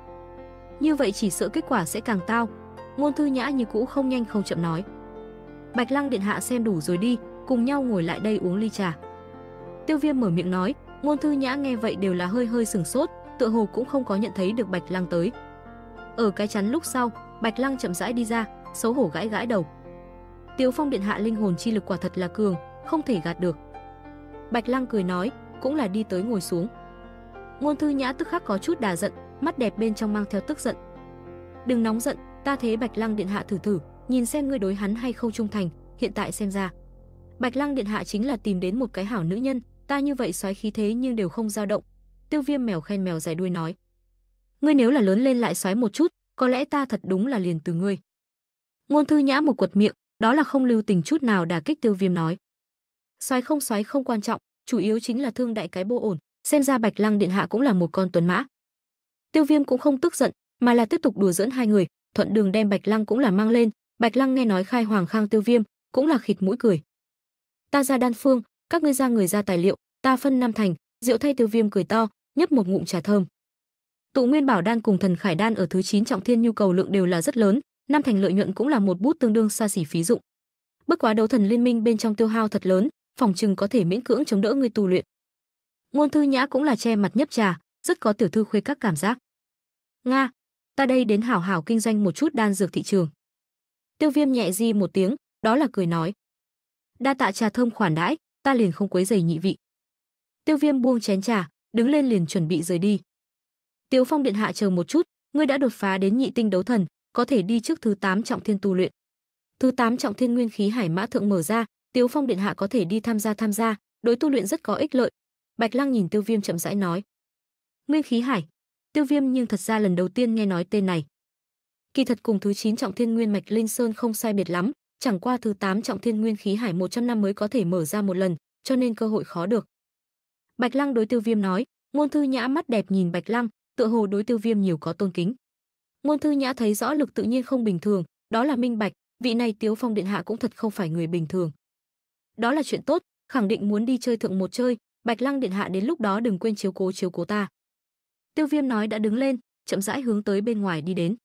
"Như vậy chỉ sợ kết quả sẽ càng tao." Ngôn Thư Nhã như cũ không nhanh không chậm nói: "Bạch Lăng điện hạ xem đủ rồi đi, cùng nhau ngồi lại đây uống ly trà." Tiêu Viêm mở miệng nói, Ngôn Thư Nhã nghe vậy đều là hơi hơi sừng sốt, tựa hồ cũng không có nhận thấy được Bạch Lăng tới. Ở cái chắn lúc sau, Bạch Lăng chậm rãi đi ra, xấu hổ gãi gãi đầu. Tiêu Phong điện hạ linh hồn chi lực quả thật là cường, không thể gạt được. Bạch Lăng cười nói, cũng là đi tới ngồi xuống. Ngôn Thư Nhã tức khắc có chút đà giận, mắt đẹp bên trong mang theo tức giận. Đừng nóng giận, ta thế Bạch Lăng điện hạ thử thử, nhìn xem ngươi đối hắn hay không trung thành, hiện tại xem ra. Bạch Lăng điện hạ chính là tìm đến một cái hảo nữ nhân, ta như vậy xoáy khí thế nhưng đều không dao động, Tiêu Viêm mèo khen mèo dài đuôi nói: "Ngươi nếu là lớn lên lại xoáy một chút, có lẽ ta thật đúng là liền từ ngươi." Ngôn Thư Nhã một quật miệng, đó là không lưu tình chút nào đả kích Tiêu Viêm nói: "Xoáy không xoáy không quan trọng, chủ yếu chính là thương đại cái bô ổn, xem ra Bạch Lăng điện hạ cũng là một con tuấn mã." Tiêu Viêm cũng không tức giận, mà là tiếp tục đùa giỡn hai người, thuận đường đem Bạch Lăng cũng là mang lên, Bạch Lăng nghe nói khai hoàng khang Tiêu Viêm, cũng là khịt mũi cười. "Ta ra đan phương, các ngươi ra người ra tài liệu, ta phân năm thành." rượu thay Tiêu Viêm cười to, nhấp một ngụm trà thơm. Tụ Nguyên Bảo đan cùng Thần Khải đan ở thứ 9 trọng thiên nhu cầu lượng đều là rất lớn, năm thành lợi nhuận cũng là một bút tương đương xa xỉ phí dụng. Bất quá đấu thần liên minh bên trong tiêu hao thật lớn, phòng chừng có thể miễn cưỡng chống đỡ người tu luyện. Ngôn Thư Nhã cũng là che mặt nhấp trà, rất có tiểu thư khuê các cảm giác. Nga, ta đây đến hảo hảo kinh doanh một chút đan dược thị trường. Tiêu Viêm nhẹ di một tiếng, đó là cười nói. Đa tạ trà thơm khoản đãi, ta liền không quấy rầy nhị vị. Tiêu Viêm buông chén trà, đứng lên liền chuẩn bị rời đi. tiêu Phong điện hạ chờ một chút, ngươi đã đột phá đến nhị tinh đấu thần, có thể đi trước thứ 8 trọng thiên tu luyện. Thứ 8 trọng thiên nguyên khí hải mã thượng mở ra, Tiếu Phong điện hạ có thể đi tham gia tham gia, đối tu luyện rất có ích lợi. Bạch Lăng nhìn Tiêu Viêm chậm rãi nói. Nguyên khí hải? Tiêu Viêm nhưng thật ra lần đầu tiên nghe nói tên này. Kỳ thật cùng thứ 9 trọng thiên nguyên mạch linh sơn không sai biệt lắm, chẳng qua thứ 8 trọng thiên nguyên khí hải 100 năm mới có thể mở ra một lần, cho nên cơ hội khó được. Bạch Lăng đối Tiêu Viêm nói, Ngôn Thư Nhã mắt đẹp nhìn Bạch Lăng, tựa hồ đối Tiêu Viêm nhiều có tôn kính. Ngôn Thư Nhã thấy rõ lực tự nhiên không bình thường, đó là minh bạch, vị này Tiếu Phong điện hạ cũng thật không phải người bình thường. Đó là chuyện tốt, khẳng định muốn đi chơi thượng một chơi, Bạch Lăng điện hạ đến lúc đó đừng quên chiếu cố chiếu cố ta. Tiêu Viêm nói đã đứng lên, chậm rãi hướng tới bên ngoài đi đến.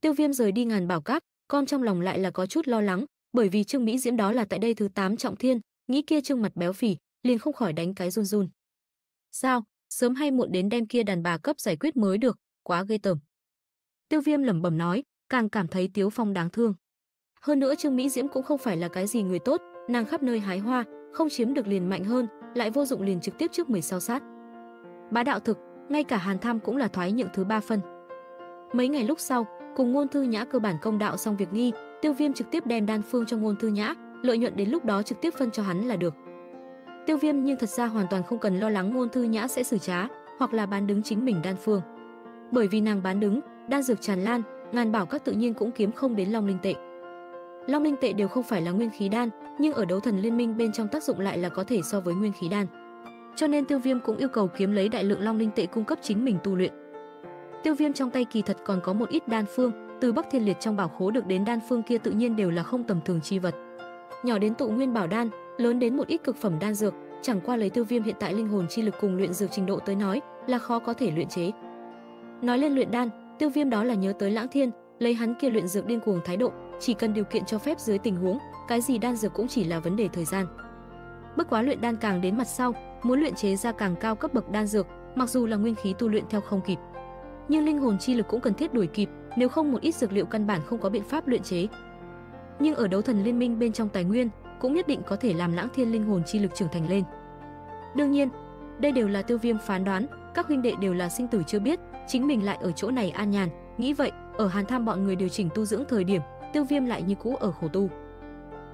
Tiêu Viêm rời đi ngàn bảo các, con trong lòng lại là có chút lo lắng, bởi vì Trương Mỹ Diễm đó là tại đây thứ 8 trọng thiên, nghĩ kia trương mặt béo phì, liền không khỏi đánh cái run run. Sao, sớm hay muộn đến đem kia đàn bà cấp giải quyết mới được, quá ghê tởm. Tiêu Viêm lẩm bẩm nói, càng cảm thấy Tiếu Phong đáng thương. Hơn nữa Trương Mỹ Diễm cũng không phải là cái gì người tốt, nàng khắp nơi hái hoa, không chiếm được liền mạnh hơn, lại vô dụng liền trực tiếp trước 16 sát. Bá đạo thực, ngay cả Hàn Tham cũng là thoái nhượng thứ ba phân. Mấy ngày lúc sau, cùng ngôn thư nhã cơ bản công đạo xong việc nghi, Tiêu Viêm trực tiếp đem đan phương cho ngôn thư nhã, lợi nhuận đến lúc đó trực tiếp phân cho hắn là được. Tiêu Viêm nhưng thật ra hoàn toàn không cần lo lắng ngôn thư nhã sẽ xử trá, hoặc là bán đứng chính mình đan phương. Bởi vì nàng bán đứng, đan dược tràn lan, ngàn bảo các tự nhiên cũng kiếm không đến long linh tệ. Long linh tệ đều không phải là nguyên khí đan, nhưng ở đấu thần liên minh bên trong tác dụng lại là có thể so với nguyên khí đan. Cho nên Tiêu Viêm cũng yêu cầu kiếm lấy đại lượng long linh tệ cung cấp chính mình tu luyện. Tiêu Viêm trong tay kỳ thật còn có một ít đan phương, từ Bắc Thiên Liệt trong bảo khố được đến đan phương kia tự nhiên đều là không tầm thường chi vật. Nhỏ đến tụ nguyên bảo đan, lớn đến một ít cực phẩm đan dược, chẳng qua lấy Tiêu Viêm hiện tại linh hồn chi lực cùng luyện dược trình độ tới nói, là khó có thể luyện chế. Nói lên luyện đan, Tiêu Viêm đó là nhớ tới Lãng Thiên, lấy hắn kia luyện dược điên cuồng thái độ, chỉ cần điều kiện cho phép dưới tình huống, cái gì đan dược cũng chỉ là vấn đề thời gian. Bất quá luyện đan càng đến mặt sau, muốn luyện chế ra càng cao cấp bậc đan dược, mặc dù là nguyên khí tu luyện theo không kịp, nhưng linh hồn chi lực cũng cần thiết đuổi kịp, nếu không một ít dược liệu căn bản không có biện pháp luyện chế. Nhưng ở đấu thần liên minh bên trong tài nguyên, cũng nhất định có thể làm lãng thiên linh hồn chi lực trưởng thành lên. Đương nhiên, đây đều là tiêu viêm phán đoán, các huynh đệ đều là sinh tử chưa biết, chính mình lại ở chỗ này an nhàn, nghĩ vậy, ở Hàn Tham bọn người điều chỉnh tu dưỡng thời điểm, Tiêu Viêm lại như cũ ở khổ tu.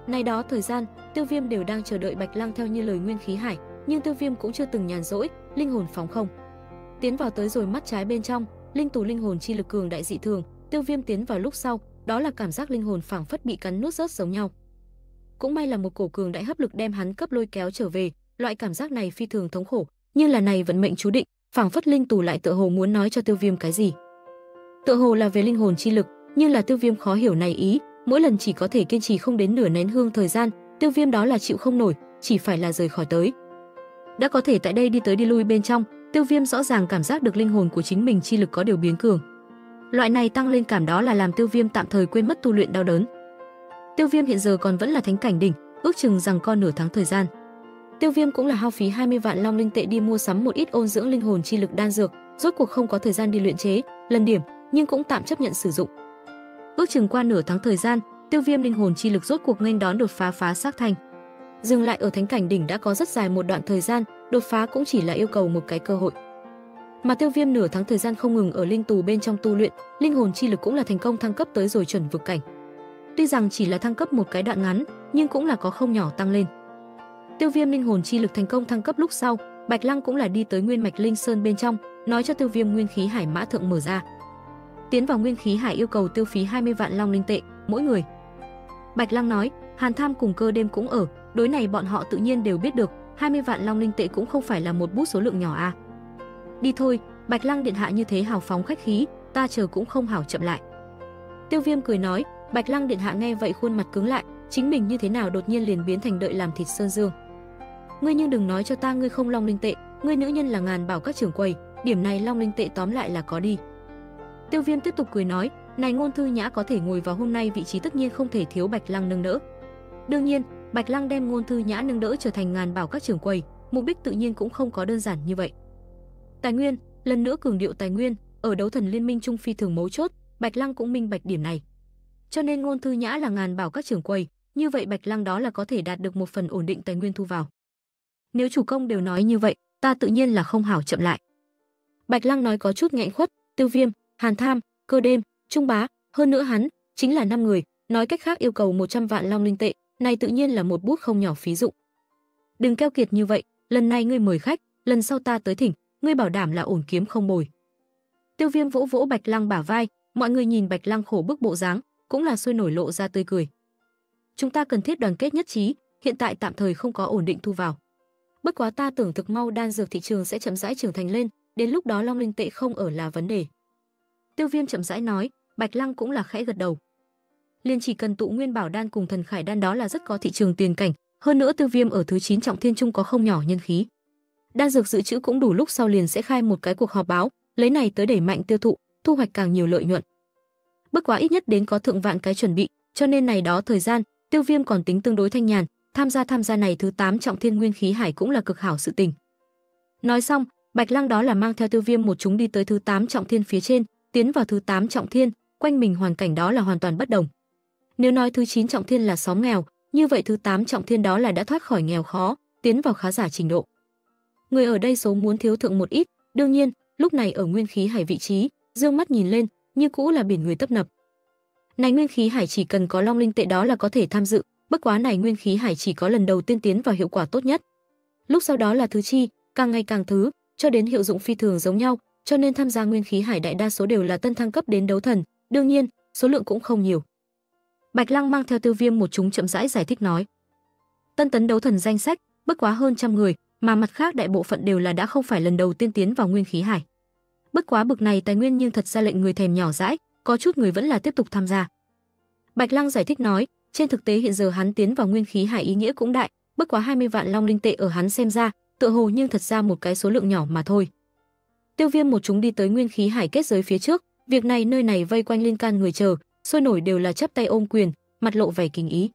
Nay đó thời gian, Tiêu Viêm đều đang chờ đợi Bạch Lăng theo như lời Nguyên Khí Hải, nhưng Tiêu Viêm cũng chưa từng nhàn rỗi, linh hồn phóng không. Tiến vào tới rồi mắt trái bên trong, linh tù linh hồn chi lực cường đại dị thường, Tiêu Viêm tiến vào lúc sau, đó là cảm giác linh hồn phảng phất bị cắn nuốt rớt giống nhau. Cũng may là một cổ cường đại hấp lực đem hắn cấp lôi kéo trở về, loại cảm giác này phi thường thống khổ, nhưng là này vận mệnh chú định, phảng phất linh tù lại tựa hồ muốn nói cho Tiêu Viêm cái gì. Tựa hồ là về linh hồn chi lực, nhưng là Tiêu Viêm khó hiểu này ý, mỗi lần chỉ có thể kiên trì không đến nửa nén hương thời gian, Tiêu Viêm đó là chịu không nổi, chỉ phải là rời khỏi tới. Đã có thể tại đây đi tới đi lui bên trong, Tiêu Viêm rõ ràng cảm giác được linh hồn của chính mình chi lực có điều biến cường. Loại này tăng lên cảm đó là làm Tiêu Viêm tạm thời quên mất tu luyện đau đớn. Tiêu Viêm hiện giờ còn vẫn là thánh cảnh đỉnh, ước chừng rằng con nửa tháng thời gian. Tiêu Viêm cũng là hao phí 20 vạn long linh tệ đi mua sắm một ít ôn dưỡng linh hồn chi lực đan dược, rốt cuộc không có thời gian đi luyện chế, lần điểm, nhưng cũng tạm chấp nhận sử dụng. Ước chừng qua nửa tháng thời gian, Tiêu Viêm linh hồn chi lực rốt cuộc nghênh đón đột phá phá xác thành. Dừng lại ở thánh cảnh đỉnh đã có rất dài một đoạn thời gian, đột phá cũng chỉ là yêu cầu một cái cơ hội. Mà Tiêu Viêm nửa tháng thời gian không ngừng ở linh tù bên trong tu luyện, linh hồn chi lực cũng là thành công thăng cấp tới rồi chuẩn vực cảnh. Tuy rằng chỉ là thăng cấp một cái đoạn ngắn, nhưng cũng là có không nhỏ tăng lên. Tiêu Viêm linh hồn chi lực thành công thăng cấp lúc sau, Bạch Lăng cũng là đi tới Nguyên Mạch Linh Sơn bên trong, nói cho Tiêu Viêm nguyên khí hải mã thượng mở ra. Tiến vào nguyên khí hải yêu cầu tiêu phí 20 vạn long linh tệ mỗi người. Bạch Lăng nói, Hàn Tham cùng cơ đêm cũng ở, đối này bọn họ tự nhiên đều biết được, 20 vạn long linh tệ cũng không phải là một bút số lượng nhỏ a. À. Đi thôi, Bạch Lăng điện hạ như thế hào phóng khách khí, ta chờ cũng không hảo chậm lại. Tiêu Viêm cười nói, Bạch Lăng điện hạ nghe vậy khuôn mặt cứng lại, chính mình như thế nào đột nhiên liền biến thành đợi làm thịt sơn dương. Ngươi nhưng đừng nói cho ta ngươi không long linh tệ, ngươi nữ nhân là ngàn bảo các trưởng quầy, điểm này long linh tệ tóm lại là có đi. Tiêu Viêm tiếp tục cười nói, này ngôn thư nhã có thể ngồi vào hôm nay vị trí tất nhiên không thể thiếu Bạch Lăng nâng đỡ. Đương nhiên, Bạch Lăng đem ngôn thư nhã nâng đỡ trở thành ngàn bảo các trưởng quầy, mục đích tự nhiên cũng không có đơn giản như vậy. Tài nguyên, lần nữa cường điệu tài nguyên, ở đấu thần liên minh trung phi thường mấu chốt, Bạch Lăng cũng minh bạch điểm này. Cho nên ngôn thư nhã là ngàn bảo các trưởng quầy, như vậy Bạch Lăng đó là có thể đạt được một phần ổn định tài nguyên thu vào. Nếu chủ công đều nói như vậy, ta tự nhiên là không hảo chậm lại. Bạch Lăng nói có chút nghẹn khuất, Tiêu Viêm, Hàn Tham, Cơ Đêm, Trung Bá, hơn nữa hắn, chính là năm người, nói cách khác yêu cầu 100 vạn long linh tệ, này tự nhiên là một bút không nhỏ phí dụng. Đừng keo kiệt như vậy, lần này ngươi mời khách, lần sau ta tới thỉnh, ngươi bảo đảm là ổn kiếm không bồi. Tiêu Viêm vỗ vỗ Bạch Lăng bả vai, mọi người nhìn Bạch Lăng khổ bức bộ dáng, cũng là sôi nổi lộ ra tươi cười. Chúng ta cần thiết đoàn kết nhất trí, hiện tại tạm thời không có ổn định thu vào. Bất quá ta tưởng thực mau đan dược thị trường sẽ chậm rãi trưởng thành lên, đến lúc đó long linh tệ không ở là vấn đề. Tiêu Viêm chậm rãi nói, Bạch Lăng cũng là khẽ gật đầu. Liên chỉ cần tụ nguyên bảo đan cùng thần khải đan đó là rất có thị trường tiền cảnh, hơn nữa Tiêu Viêm ở thứ 9 trọng thiên trung có không nhỏ nhân khí. Đan dược dự trữ cũng đủ lúc sau liền sẽ khai một cái cuộc họp báo, lấy này tới đẩy mạnh tiêu thụ, thu hoạch càng nhiều lợi nhuận. Bất quá ít nhất đến có thượng vạn cái chuẩn bị, cho nên này đó thời gian, Tiêu Viêm còn tính tương đối thanh nhàn, tham gia tham gia này thứ 8 trọng thiên nguyên khí hải cũng là cực hảo sự tình. Nói xong, Bạch Lăng đó là mang theo Tiêu Viêm một chúng đi tới thứ 8 trọng thiên phía trên, tiến vào thứ 8 trọng thiên, quanh mình hoàn cảnh đó là hoàn toàn bất đồng. Nếu nói thứ 9 trọng thiên là xóm nghèo, như vậy thứ 8 trọng thiên đó là đã thoát khỏi nghèo khó, tiến vào khá giả trình độ. Người ở đây số muốn thiếu thượng một ít, đương nhiên, lúc này ở nguyên khí hải vị trí, dương mắt nhìn lên, như cũ là biển người tấp nập. Này nguyên khí hải chỉ cần có long linh tệ đó là có thể tham dự, bất quá này nguyên khí hải chỉ có lần đầu tiên tiến vào hiệu quả tốt nhất. Lúc sau đó là thứ chi, càng ngày càng thứ, cho đến hiệu dụng phi thường giống nhau, cho nên tham gia nguyên khí hải đại đa số đều là tân thăng cấp đến đấu thần, đương nhiên, số lượng cũng không nhiều. Bạch Lăng mang theo Tiêu Viêm một chúng chậm rãi giải thích nói: Tân tấn đấu thần danh sách, bất quá hơn trăm người, mà mặt khác đại bộ phận đều là đã không phải lần đầu tiên tiến vào nguyên khí hải. Bất quá bực này tài nguyên nhưng thật ra lệnh người thèm nhỏ dãi, có chút người vẫn là tiếp tục tham gia. Bạch Lăng giải thích nói, trên thực tế hiện giờ hắn tiến vào nguyên khí hải ý nghĩa cũng đại, bất quá 20 vạn long linh tệ ở hắn xem ra, tựa hồ nhưng thật ra một cái số lượng nhỏ mà thôi. Tiêu Viêm một chúng đi tới nguyên khí hải kết giới phía trước, việc này nơi này vây quanh liên can người chờ, sôi nổi đều là chấp tay ôm quyền, mặt lộ vẻ kính ý.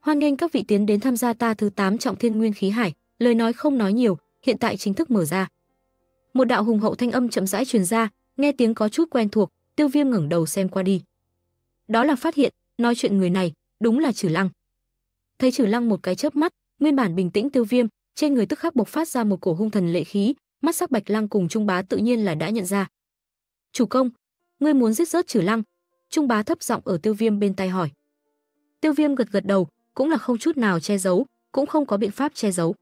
Hoan nghênh các vị tiến đến tham gia ta thứ 8 trọng thiên nguyên khí hải, lời nói không nói nhiều, hiện tại chính thức mở ra. Một đạo hùng hậu thanh âm chậm rãi truyền ra, nghe tiếng có chút quen thuộc, Tiêu Viêm ngẩng đầu xem qua đi. Đó là phát hiện, nói chuyện người này, đúng là Trử Lăng. Thấy Trử Lăng một cái chớp mắt, nguyên bản bình tĩnh Tiêu Viêm, trên người tức khắc bộc phát ra một cổ hung thần lệ khí, mắt sắc Bạch Lăng cùng Trung Bá tự nhiên là đã nhận ra. "Chủ công, ngươi muốn giết rớt Trử Lăng?" Trung Bá thấp giọng ở Tiêu Viêm bên tai hỏi. Tiêu Viêm gật gật đầu, cũng là không chút nào che giấu, cũng không có biện pháp che giấu.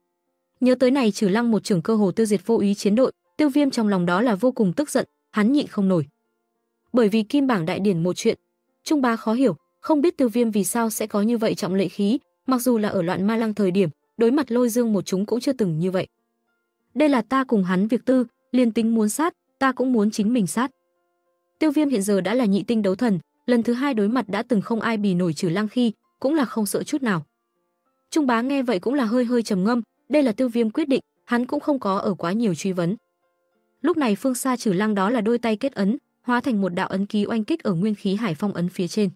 Nhớ tới này Trử Lăng một trưởng cơ hồ tiêu diệt vô ý chiến đội, Tiêu Viêm trong lòng đó là vô cùng tức giận, hắn nhịn không nổi. Bởi vì kim bảng đại điển một chuyện, Trung Bá khó hiểu, không biết Tiêu Viêm vì sao sẽ có như vậy trọng lệ khí, mặc dù là ở loạn ma lăng thời điểm, đối mặt Lôi Dương một chúng cũng chưa từng như vậy. Đây là ta cùng hắn việc tư, liên tính muốn sát, ta cũng muốn chính mình sát. Tiêu Viêm hiện giờ đã là nhị tinh đấu thần, lần thứ hai đối mặt đã từng không ai bì nổi trừ lăng khi, cũng là không sợ chút nào. Trung bá nghe vậy cũng là hơi hơi trầm ngâm, đây là Tiêu Viêm quyết định, hắn cũng không có ở quá nhiều truy vấn. Lúc này phương xa trừ lăng đó là đôi tay kết ấn, hóa thành một đạo ấn ký oanh kích ở nguyên khí hải phong ấn phía trên.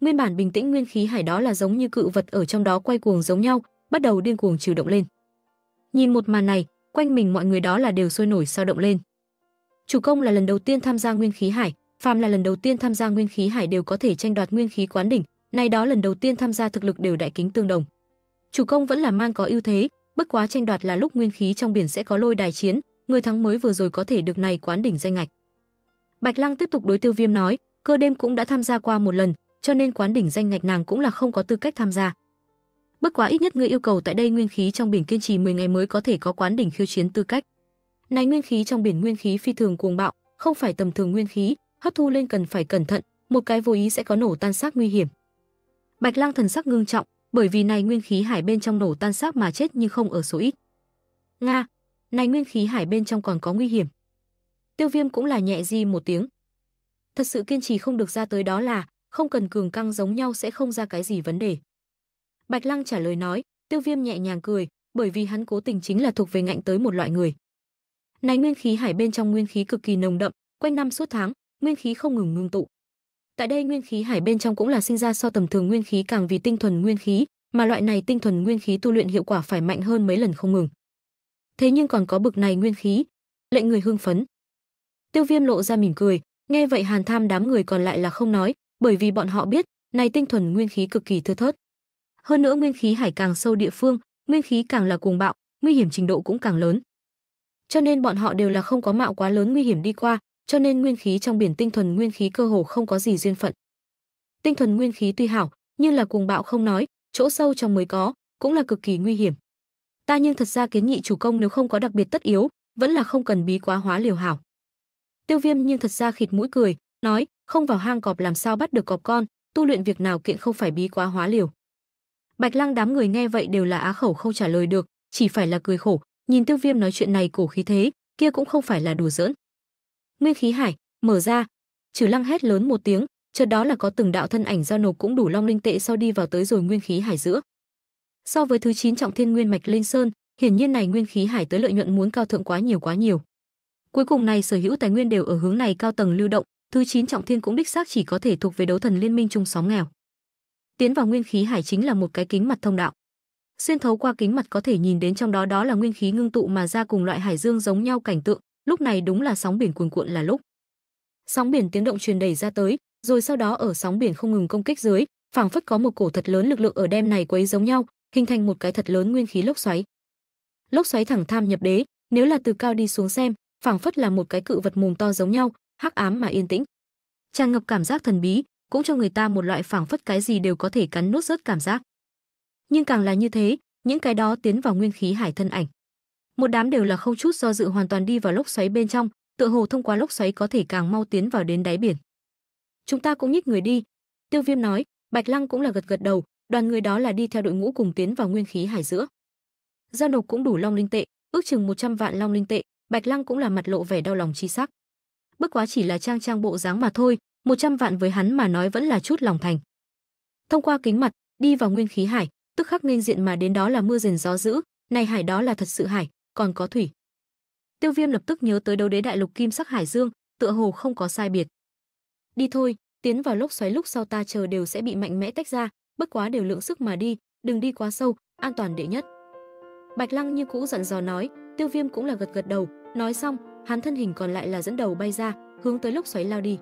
Nguyên bản bình tĩnh nguyên khí hải đó là giống như cự vật ở trong đó quay cuồng giống nhau, bắt đầu điên cuồng trừ động lên. Nhìn một màn này, quanh mình mọi người đó là đều sôi nổi sao động lên. Chủ công là lần đầu tiên tham gia nguyên khí hải, phàm là lần đầu tiên tham gia nguyên khí hải đều có thể tranh đoạt nguyên khí quán đỉnh, này đó lần đầu tiên tham gia thực lực đều đại kính tương đồng. Chủ công vẫn là mang có ưu thế, bất quá tranh đoạt là lúc nguyên khí trong biển sẽ có lôi đài chiến, người thắng mới vừa rồi có thể được này quán đỉnh danh ngạch. Bạch Lăng tiếp tục đối Tiêu Viêm nói, cơ đêm cũng đã tham gia qua một lần, cho nên quán đỉnh danh ngạch nàng cũng là không có tư cách tham gia. Bất quá ít nhất ngươi yêu cầu tại đây nguyên khí trong biển kiên trì 10 ngày mới có thể có quán đỉnh khiêu chiến tư cách. Này nguyên khí trong biển nguyên khí phi thường cuồng bạo, không phải tầm thường nguyên khí, hấp thu lên cần phải cẩn thận, một cái vô ý sẽ có nổ tan xác nguy hiểm. Bạch Lang thần sắc ngưng trọng, bởi vì này nguyên khí hải bên trong nổ tan xác mà chết nhưng không ở số ít. Nga, này nguyên khí hải bên trong còn có nguy hiểm. Tiêu Viêm cũng là nhẹ di một tiếng. Thật sự kiên trì không được ra tới đó là, không cần cường căng giống nhau sẽ không ra cái gì vấn đề. Bạch Lăng trả lời nói, Tiêu Viêm nhẹ nhàng cười, bởi vì hắn cố tình chính là thuộc về ngạnh tới một loại người. Này nguyên khí hải bên trong nguyên khí cực kỳ nồng đậm, quanh năm suốt tháng, nguyên khí không ngừng ngưng tụ. Tại đây nguyên khí hải bên trong cũng là sinh ra so tầm thường nguyên khí càng vì tinh thuần nguyên khí, mà loại này tinh thuần nguyên khí tu luyện hiệu quả phải mạnh hơn mấy lần không ngừng. Thế nhưng còn có bực này nguyên khí, lệnh người hưng phấn. Tiêu Viêm lộ ra mỉm cười, nghe vậy Hàn Tham đám người còn lại là không nói, bởi vì bọn họ biết, này tinh thuần nguyên khí cực kỳ thưa thớt. Hơn nữa nguyên khí hải càng sâu địa phương, nguyên khí càng là cuồng bạo, nguy hiểm trình độ cũng càng lớn. Cho nên bọn họ đều là không có mạo quá lớn nguy hiểm đi qua, cho nên nguyên khí trong biển tinh thuần nguyên khí cơ hồ không có gì duyên phận. Tinh thuần nguyên khí tuy hảo, nhưng là cuồng bạo không nói, chỗ sâu trong mới có, cũng là cực kỳ nguy hiểm. Ta nhưng thật ra kiến nghị chủ công nếu không có đặc biệt tất yếu, vẫn là không cần bí quá hóa liều hảo. Tiêu Viêm nhưng thật ra khịt mũi cười, nói, không vào hang cọp làm sao bắt được cọp con, tu luyện việc nào kiện không phải bí quá hóa liều. Bạch Lăng đám người nghe vậy đều là á khẩu không trả lời được, chỉ phải là cười khổ, nhìn Tiêu Viêm nói chuyện này cổ khí thế, kia cũng không phải là đùa giỡn. Nguyên khí hải mở ra, Trừ Lăng hét lớn một tiếng, chợt đó là có từng đạo thân ảnh giao nộp cũng đủ long linh tệ sau đi vào tới rồi nguyên khí hải giữa. So với thứ 9 trọng thiên nguyên mạch linh sơn, hiển nhiên này nguyên khí hải tới lợi nhuận muốn cao thượng quá nhiều quá nhiều. Cuối cùng này sở hữu tài nguyên đều ở hướng này cao tầng lưu động, thứ 9 trọng thiên cũng đích xác chỉ có thể thuộc về đấu thần liên minh chung sóng nghèo. Tiến vào nguyên khí hải chính là một cái kính mặt thông đạo. Xuyên thấu qua kính mặt có thể nhìn đến trong đó đó là nguyên khí ngưng tụ mà ra cùng loại hải dương giống nhau cảnh tượng, lúc này đúng là sóng biển cuồn cuộn là lúc. Sóng biển tiếng động truyền đẩy ra tới, rồi sau đó ở sóng biển không ngừng công kích dưới, phảng phất có một cổ thật lớn lực lượng ở đem này quấy giống nhau, hình thành một cái thật lớn nguyên khí lốc xoáy. Lốc xoáy thẳng tham nhập đế, nếu là từ cao đi xuống xem, phảng phất là một cái cự vật mồm to giống nhau, hắc ám mà yên tĩnh. Tràn ngập cảm giác thần bí, cũng cho người ta một loại phảng phất cái gì đều có thể cắn nuốt rớt cảm giác. Nhưng càng là như thế, những cái đó tiến vào nguyên khí hải thân ảnh. Một đám đều là không chút do dự hoàn toàn đi vào lốc xoáy bên trong, tựa hồ thông qua lốc xoáy có thể càng mau tiến vào đến đáy biển. Chúng ta cũng nhích người đi, Tiêu Viêm nói, Bạch Lăng cũng là gật gật đầu, đoàn người đó là đi theo đội ngũ cùng tiến vào nguyên khí hải giữa. Giao nộp cũng đủ long linh tệ, ước chừng 100 vạn long linh tệ, Bạch Lăng cũng là mặt lộ vẻ đau lòng chi sắc. Bất quá chỉ là trang trang bộ dáng mà thôi, 100 vạn với hắn mà nói vẫn là chút lòng thành. Thông qua kính mặt, đi vào nguyên khí hải, tức khắc nên diện mà đến đó là mưa rền gió dữ, này hải đó là thật sự hải, còn có thủy. Tiêu Viêm lập tức nhớ tới đấu đế đại lục kim sắc hải dương, tựa hồ không có sai biệt. Đi thôi, tiến vào lốc xoáy lúc sau ta chờ đều sẽ bị mạnh mẽ tách ra, bất quá đều lượng sức mà đi, đừng đi quá sâu, an toàn đệ nhất. Bạch Lăng như cũ dặn dò nói, Tiêu Viêm cũng là gật gật đầu, nói xong, hắn thân hình còn lại là dẫn đầu bay ra, hướng tới lốc xoáy lao đi.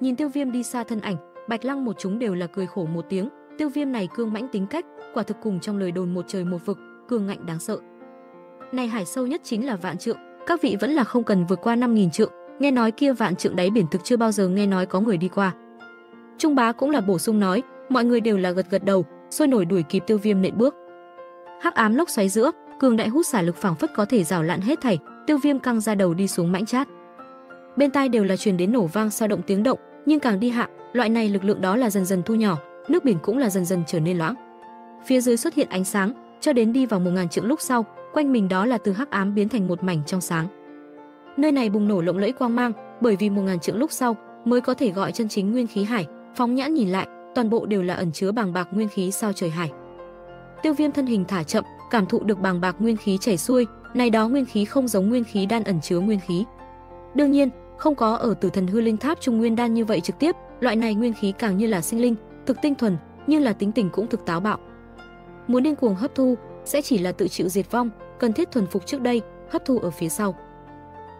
Nhìn Tiêu Viêm đi xa thân ảnh, Bạch Lăng một chúng đều là cười khổ một tiếng, Tiêu Viêm này cương mãnh tính cách, quả thực cùng trong lời đồn một trời một vực, cường ngạnh đáng sợ. Này hải sâu nhất chính là vạn trượng, các vị vẫn là không cần vượt qua 5000 trượng, nghe nói kia vạn trượng đáy biển thực chưa bao giờ nghe nói có người đi qua. Trung bá cũng là bổ sung nói, mọi người đều là gật gật đầu, sôi nổi đuổi kịp Tiêu Viêm nện bước. Hắc ám lốc xoáy giữa, cường đại hút xả lực phảng phất có thể rào lạn hết thảy, Tiêu Viêm căng ra đầu đi xuống mãnh chát. Bên tai đều là truyền đến nổ vang sao động tiếng động, nhưng càng đi hạ, loại này lực lượng đó là dần dần thu nhỏ, nước biển cũng là dần dần trở nên loãng. Phía dưới xuất hiện ánh sáng, cho đến đi vào một ngàn trượng lúc sau, quanh mình đó là từ hắc ám biến thành một mảnh trong sáng. Nơi này bùng nổ lộng lẫy quang mang, bởi vì một ngàn trượng lúc sau mới có thể gọi chân chính nguyên khí hải. Phóng nhãn nhìn lại, toàn bộ đều là ẩn chứa bàng bạc nguyên khí sao trời hải. Tiêu Viêm thân hình thả chậm, cảm thụ được bàng bạc nguyên khí chảy xuôi, này đó nguyên khí không giống nguyên khí đan ẩn chứa nguyên khí. Đương nhiên, không có ở Tử Thần Hư Linh Tháp Trung Nguyên đan như vậy trực tiếp, loại này nguyên khí càng như là sinh linh, thực tinh thuần, nhưng là tính tình cũng thực táo bạo. Muốn điên cuồng hấp thu sẽ chỉ là tự chịu diệt vong, cần thiết thuần phục trước đây, hấp thu ở phía sau.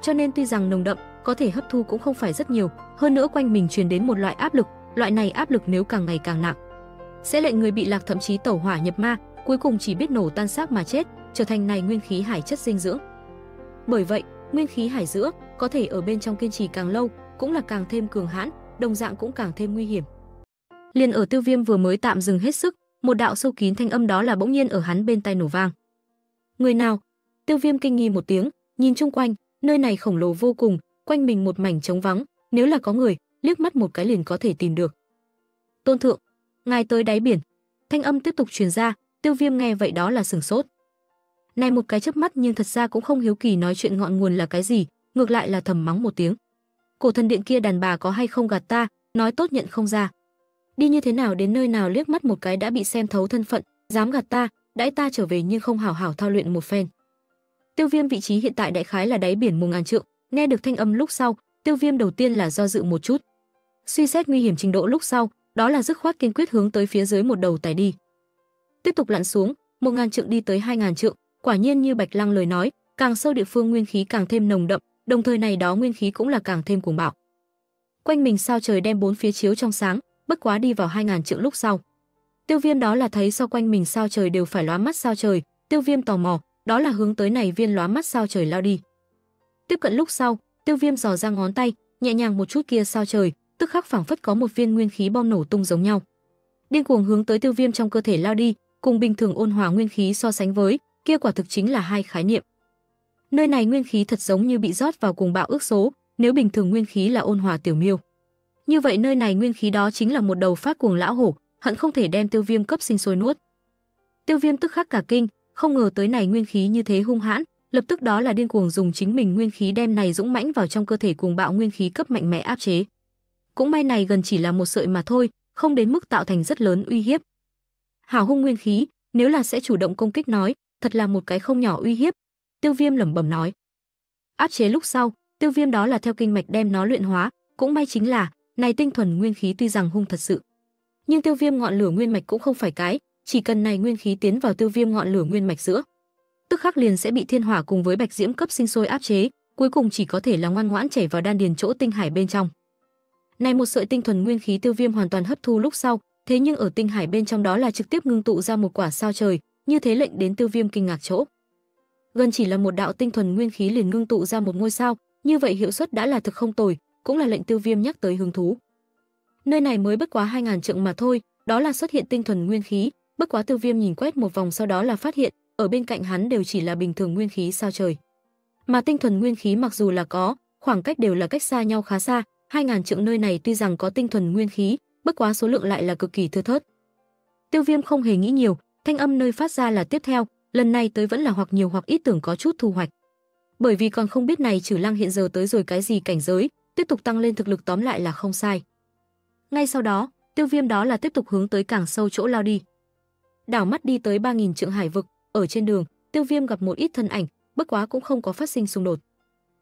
Cho nên tuy rằng nồng đậm, có thể hấp thu cũng không phải rất nhiều, hơn nữa quanh mình truyền đến một loại áp lực, loại này áp lực nếu càng ngày càng nặng, sẽ lệnh người bị lạc thậm chí tẩu hỏa nhập ma, cuối cùng chỉ biết nổ tan xác mà chết, trở thành này nguyên khí hải chất dinh dưỡng. Bởi vậy, nguyên khí hải giữa có thể ở bên trong kiên trì càng lâu, cũng là càng thêm cường hãn, đồng dạng cũng càng thêm nguy hiểm. Liền ở Tiêu Viêm vừa mới tạm dừng hết sức, một đạo sâu kín thanh âm đó là bỗng nhiên ở hắn bên tai nổ vang. Người nào? Tiêu Viêm kinh nghi một tiếng, nhìn chung quanh, nơi này khổng lồ vô cùng, quanh mình một mảnh trống vắng, nếu là có người, liếc mắt một cái liền có thể tìm được. Tôn thượng, ngài tới đáy biển. Thanh âm tiếp tục truyền ra, Tiêu Viêm nghe vậy đó là sừng sốt. Này một cái chớp mắt nhưng thật ra cũng không hiếu kỳ nói chuyện ngọn nguồn là cái gì, ngược lại là thầm mắng một tiếng. Cổ thần điện kia đàn bà có hay không gạt ta, nói tốt nhận không ra. Đi như thế nào đến nơi nào liếc mắt một cái đã bị xem thấu thân phận, dám gạt ta, đãi ta trở về nhưng không hảo hảo thao luyện một phen. Tiêu Viêm vị trí hiện tại đại khái là đáy biển một ngàn trượng, nghe được thanh âm lúc sau, Tiêu Viêm đầu tiên là do dự một chút. Suy xét nguy hiểm trình độ lúc sau, đó là dứt khoát kiên quyết hướng tới phía dưới một đầu tải đi. Tiếp tục lặn xuống, một ngàn trượng đi tới hai ngàn trượng, quả nhiên như Bạch Lăng lời nói, càng sâu địa phương nguyên khí càng thêm nồng đậm, đồng thời này đó nguyên khí cũng là càng thêm cuồng bạo. Quanh mình sao trời đem bốn phía chiếu trong sáng, bất quá đi vào hai ngàn trượng lúc sau. Tiêu Viêm đó là thấy sau quanh mình sao trời đều phải lóa mắt sao trời, Tiêu Viêm tò mò, đó là hướng tới này viên lóa mắt sao trời lao đi. Tiếp cận lúc sau, Tiêu Viêm dò ra ngón tay, nhẹ nhàng một chút kia sao trời, tức khắc phảng phất có một viên nguyên khí bom nổ tung giống nhau. Điên cuồng hướng tới Tiêu Viêm trong cơ thể lao đi, cùng bình thường ôn hòa nguyên khí so sánh với, kia quả thực chính là hai khái niệm. Nơi này nguyên khí thật giống như bị rót vào cùng bạo ước số, nếu bình thường nguyên khí là ôn hòa tiểu miêu. Như vậy nơi này nguyên khí đó chính là một đầu phát cuồng lão hổ, hận không thể đem Tiêu Viêm cấp sinh sôi nuốt. Tiêu Viêm tức khắc cả kinh, không ngờ tới này nguyên khí như thế hung hãn, lập tức đó là điên cuồng dùng chính mình nguyên khí đem này dũng mãnh vào trong cơ thể cùng bạo nguyên khí cấp mạnh mẽ áp chế. Cũng may này gần chỉ là một sợi mà thôi, không đến mức tạo thành rất lớn uy hiếp. Hào hung nguyên khí, nếu là sẽ chủ động công kích nói, thật là một cái không nhỏ uy hiếp. Tiêu Viêm lẩm bẩm nói. Áp chế lúc sau, Tiêu Viêm đó là theo kinh mạch đem nó luyện hóa, cũng may chính là, này tinh thuần nguyên khí tuy rằng hung thật sự, nhưng Tiêu Viêm ngọn lửa nguyên mạch cũng không phải cái, chỉ cần này nguyên khí tiến vào Tiêu Viêm ngọn lửa nguyên mạch giữa, tức khắc liền sẽ bị thiên hỏa cùng với bạch diễm cấp sinh sôi áp chế, cuối cùng chỉ có thể là ngoan ngoãn chảy vào đan điền chỗ tinh hải bên trong. Này một sợi tinh thuần nguyên khí Tiêu Viêm hoàn toàn hấp thu lúc sau, thế nhưng ở tinh hải bên trong đó là trực tiếp ngưng tụ ra một quả sao trời, như thế lệnh đến Tiêu Viêm kinh ngạc chỗ. Gần chỉ là một đạo tinh thuần nguyên khí liền ngưng tụ ra một ngôi sao, như vậy hiệu suất đã là thực không tồi, cũng là lệnh Tiêu Viêm nhắc tới hứng thú. Nơi này mới bất quá 2000 trượng mà thôi, đó là xuất hiện tinh thuần nguyên khí, bất quá Tiêu Viêm nhìn quét một vòng sau đó là phát hiện, ở bên cạnh hắn đều chỉ là bình thường nguyên khí sao trời. Mà tinh thuần nguyên khí mặc dù là có, khoảng cách đều là cách xa nhau khá xa, 2000 trượng nơi này tuy rằng có tinh thuần nguyên khí, bất quá số lượng lại là cực kỳ thưa thớt. Tiêu Viêm không hề nghĩ nhiều, thanh âm nơi phát ra là tiếp theo, lần này tới vẫn là hoặc nhiều hoặc ít tưởng có chút thu hoạch. Bởi vì còn không biết này Trử Lăng hiện giờ tới rồi cái gì cảnh giới, tiếp tục tăng lên thực lực tóm lại là không sai. Ngay sau đó, Tiêu Viêm đó là tiếp tục hướng tới càng sâu chỗ lao đi. Đảo mắt đi tới 3000 trượng hải vực, ở trên đường, Tiêu Viêm gặp một ít thân ảnh, bất quá cũng không có phát sinh xung đột.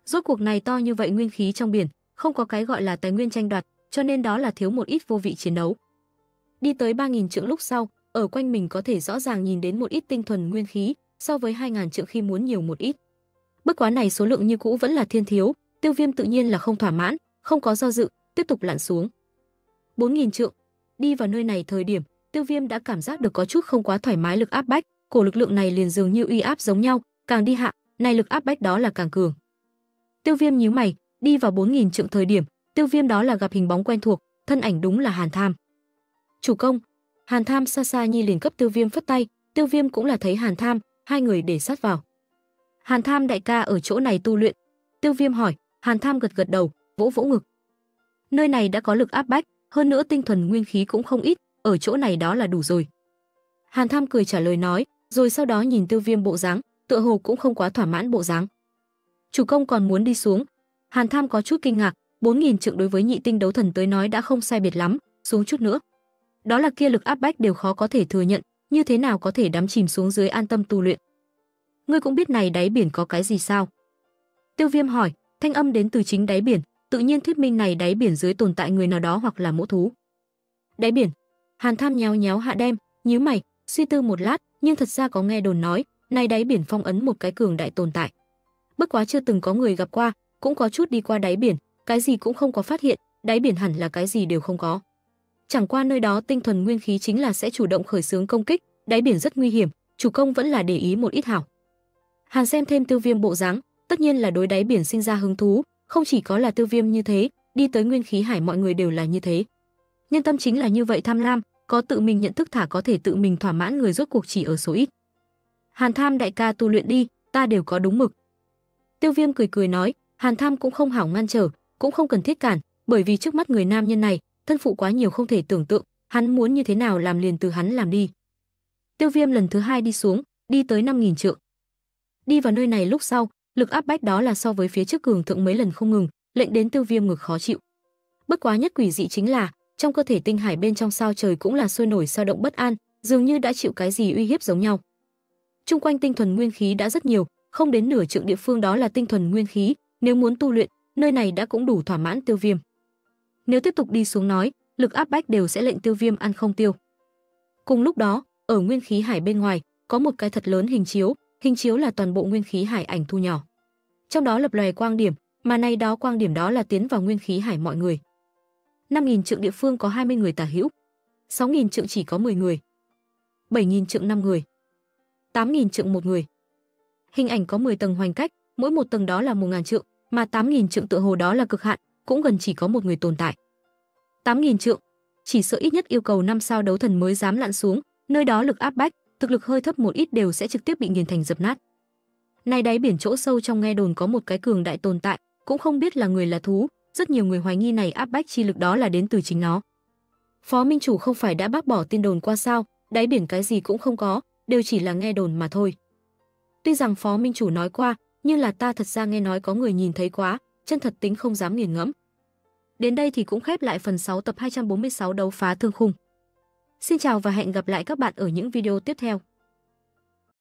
Rốt cuộc này to như vậy nguyên khí trong biển, không có cái gọi là tài nguyên tranh đoạt, cho nên đó là thiếu một ít vô vị chiến đấu. Đi tới 3000 trượng lúc sau, ở quanh mình có thể rõ ràng nhìn đến một ít tinh thuần nguyên khí, so với 2000 trượng khi muốn nhiều một ít. Bất quá này số lượng như cũ vẫn là thiên thiếu, Tiêu Viêm tự nhiên là không thỏa mãn, không có do dự, tiếp tục lặn xuống. 4000 trượng. Đi vào nơi này thời điểm, Tiêu Viêm đã cảm giác được có chút không quá thoải mái lực áp bách, cổ lực lượng này liền dường như uy áp giống nhau, càng đi hạ, này lực áp bách đó là càng cường. Tiêu Viêm nhíu mày, đi vào 4000 trượng thời điểm, Tiêu Viêm đó là gặp hình bóng quen thuộc, thân ảnh đúng là Hàn Tham. "Chủ công." Hàn Tham xa xa nhi liền cấp Tiêu Viêm phất tay, Tiêu Viêm cũng là thấy Hàn Tham, hai người để sát vào. "Hàn Tham đại ca ở chỗ này tu luyện?" Tiêu Viêm hỏi, Hàn Tham gật gật đầu, vỗ vỗ ngực. Nơi này đã có lực áp bách, hơn nữa tinh thuần nguyên khí cũng không ít, ở chỗ này đó là đủ rồi. Hàn Tham cười trả lời nói, rồi sau đó nhìn Tiêu Viêm bộ dáng, tựa hồ cũng không quá thỏa mãn bộ dáng. Chủ công còn muốn đi xuống. Hàn Tham có chút kinh ngạc, 4000 trượng đối với nhị tinh đấu thần tới nói đã không sai biệt lắm, xuống chút nữa. Đó là kia lực áp bách đều khó có thể thừa nhận, như thế nào có thể đắm chìm xuống dưới an tâm tu luyện. Ngươi cũng biết này đáy biển có cái gì sao? Tiêu Viêm hỏi, thanh âm đến từ chính đáy biển, tự nhiên thuyết minh này đáy biển dưới tồn tại người nào đó hoặc là mẫu thú. Đáy biển. Hàn Tham nhéo nhéo hạ đem, nhíu mày, suy tư một lát, nhưng thật ra có nghe đồn nói, này đáy biển phong ấn một cái cường đại tồn tại. Bất quá chưa từng có người gặp qua, cũng có chút đi qua đáy biển, cái gì cũng không có phát hiện, đáy biển hẳn là cái gì đều không có. Chẳng qua nơi đó tinh thuần nguyên khí chính là sẽ chủ động khởi xướng công kích, đáy biển rất nguy hiểm, chủ công vẫn là để ý một ít hảo. Hàn xem thêm Tiêu Viêm bộ dáng, tất nhiên là đối đáy biển sinh ra hứng thú, không chỉ có là Tiêu Viêm như thế, đi tới nguyên khí hải mọi người đều là như thế. Nhân tâm chính là như vậy tham lam, có tự mình nhận thức thả có thể tự mình thỏa mãn người rốt cuộc chỉ ở số ít. Hàn Tham đại ca tu luyện đi, ta đều có đúng mực. Tiêu Viêm cười cười nói, Hàn Tham cũng không hảo ngăn trở, cũng không cần thiết cản, bởi vì trước mắt người nam nhân này, thân phụ quá nhiều không thể tưởng tượng, hắn muốn như thế nào làm liền từ hắn làm đi. Tiêu Viêm lần thứ hai đi xuống, đi tới 5000 trượng. Đi vào nơi này lúc sau, lực áp bách đó là so với phía trước cường thượng mấy lần không ngừng, lệnh đến Tiêu Viêm ngực khó chịu. Bất quá nhất quỷ dị chính là, trong cơ thể tinh hải bên trong sao trời cũng là sôi nổi sao động bất an, dường như đã chịu cái gì uy hiếp giống nhau. Trung quanh tinh thuần nguyên khí đã rất nhiều, không đến nửa trượng địa phương đó là tinh thuần nguyên khí, nếu muốn tu luyện, nơi này đã cũng đủ thỏa mãn Tiêu Viêm. Nếu tiếp tục đi xuống nói, lực áp bách đều sẽ lệnh Tiêu Viêm ăn không tiêu. Cùng lúc đó, ở nguyên khí hải bên ngoài, có một cái thật lớn hình chiếu, hình chiếu là toàn bộ nguyên khí hải ảnh thu nhỏ. Trong đó lập lòe quang điểm, mà nay đó quang điểm đó là tiến vào nguyên khí hải mọi người. 5000 trượng địa phương có 20 người tả hữu, 6000 trượng chỉ có 10 người, 7000 trượng 5 người, 8000 trượng một người. Hình ảnh có 10 tầng hoành cách, mỗi một tầng đó là 1000 trượng, mà 8000 trượng tựa hồ đó là cực hạn, cũng gần chỉ có một người tồn tại. 8000 trượng, chỉ sợ ít nhất yêu cầu năm sao đấu thần mới dám lặn xuống, nơi đó lực áp bách, thực lực hơi thấp một ít đều sẽ trực tiếp bị nghiền thành dập nát. Nay đáy biển chỗ sâu trong nghe đồn có một cái cường đại tồn tại, cũng không biết là người là thú, rất nhiều người hoài nghi này áp bách chi lực đó là đến từ chính nó. Phó Minh chủ không phải đã bác bỏ tin đồn qua sao, đáy biển cái gì cũng không có, đều chỉ là nghe đồn mà thôi. Tuy rằng Phó Minh chủ nói qua, nhưng là ta thật ra nghe nói có người nhìn thấy quá, chân thật tính không dám nghiền ngẫm. Đến đây thì cũng khép lại phần 6 tập 246 đấu phá thương khung. Xin chào và hẹn gặp lại các bạn ở những video tiếp theo.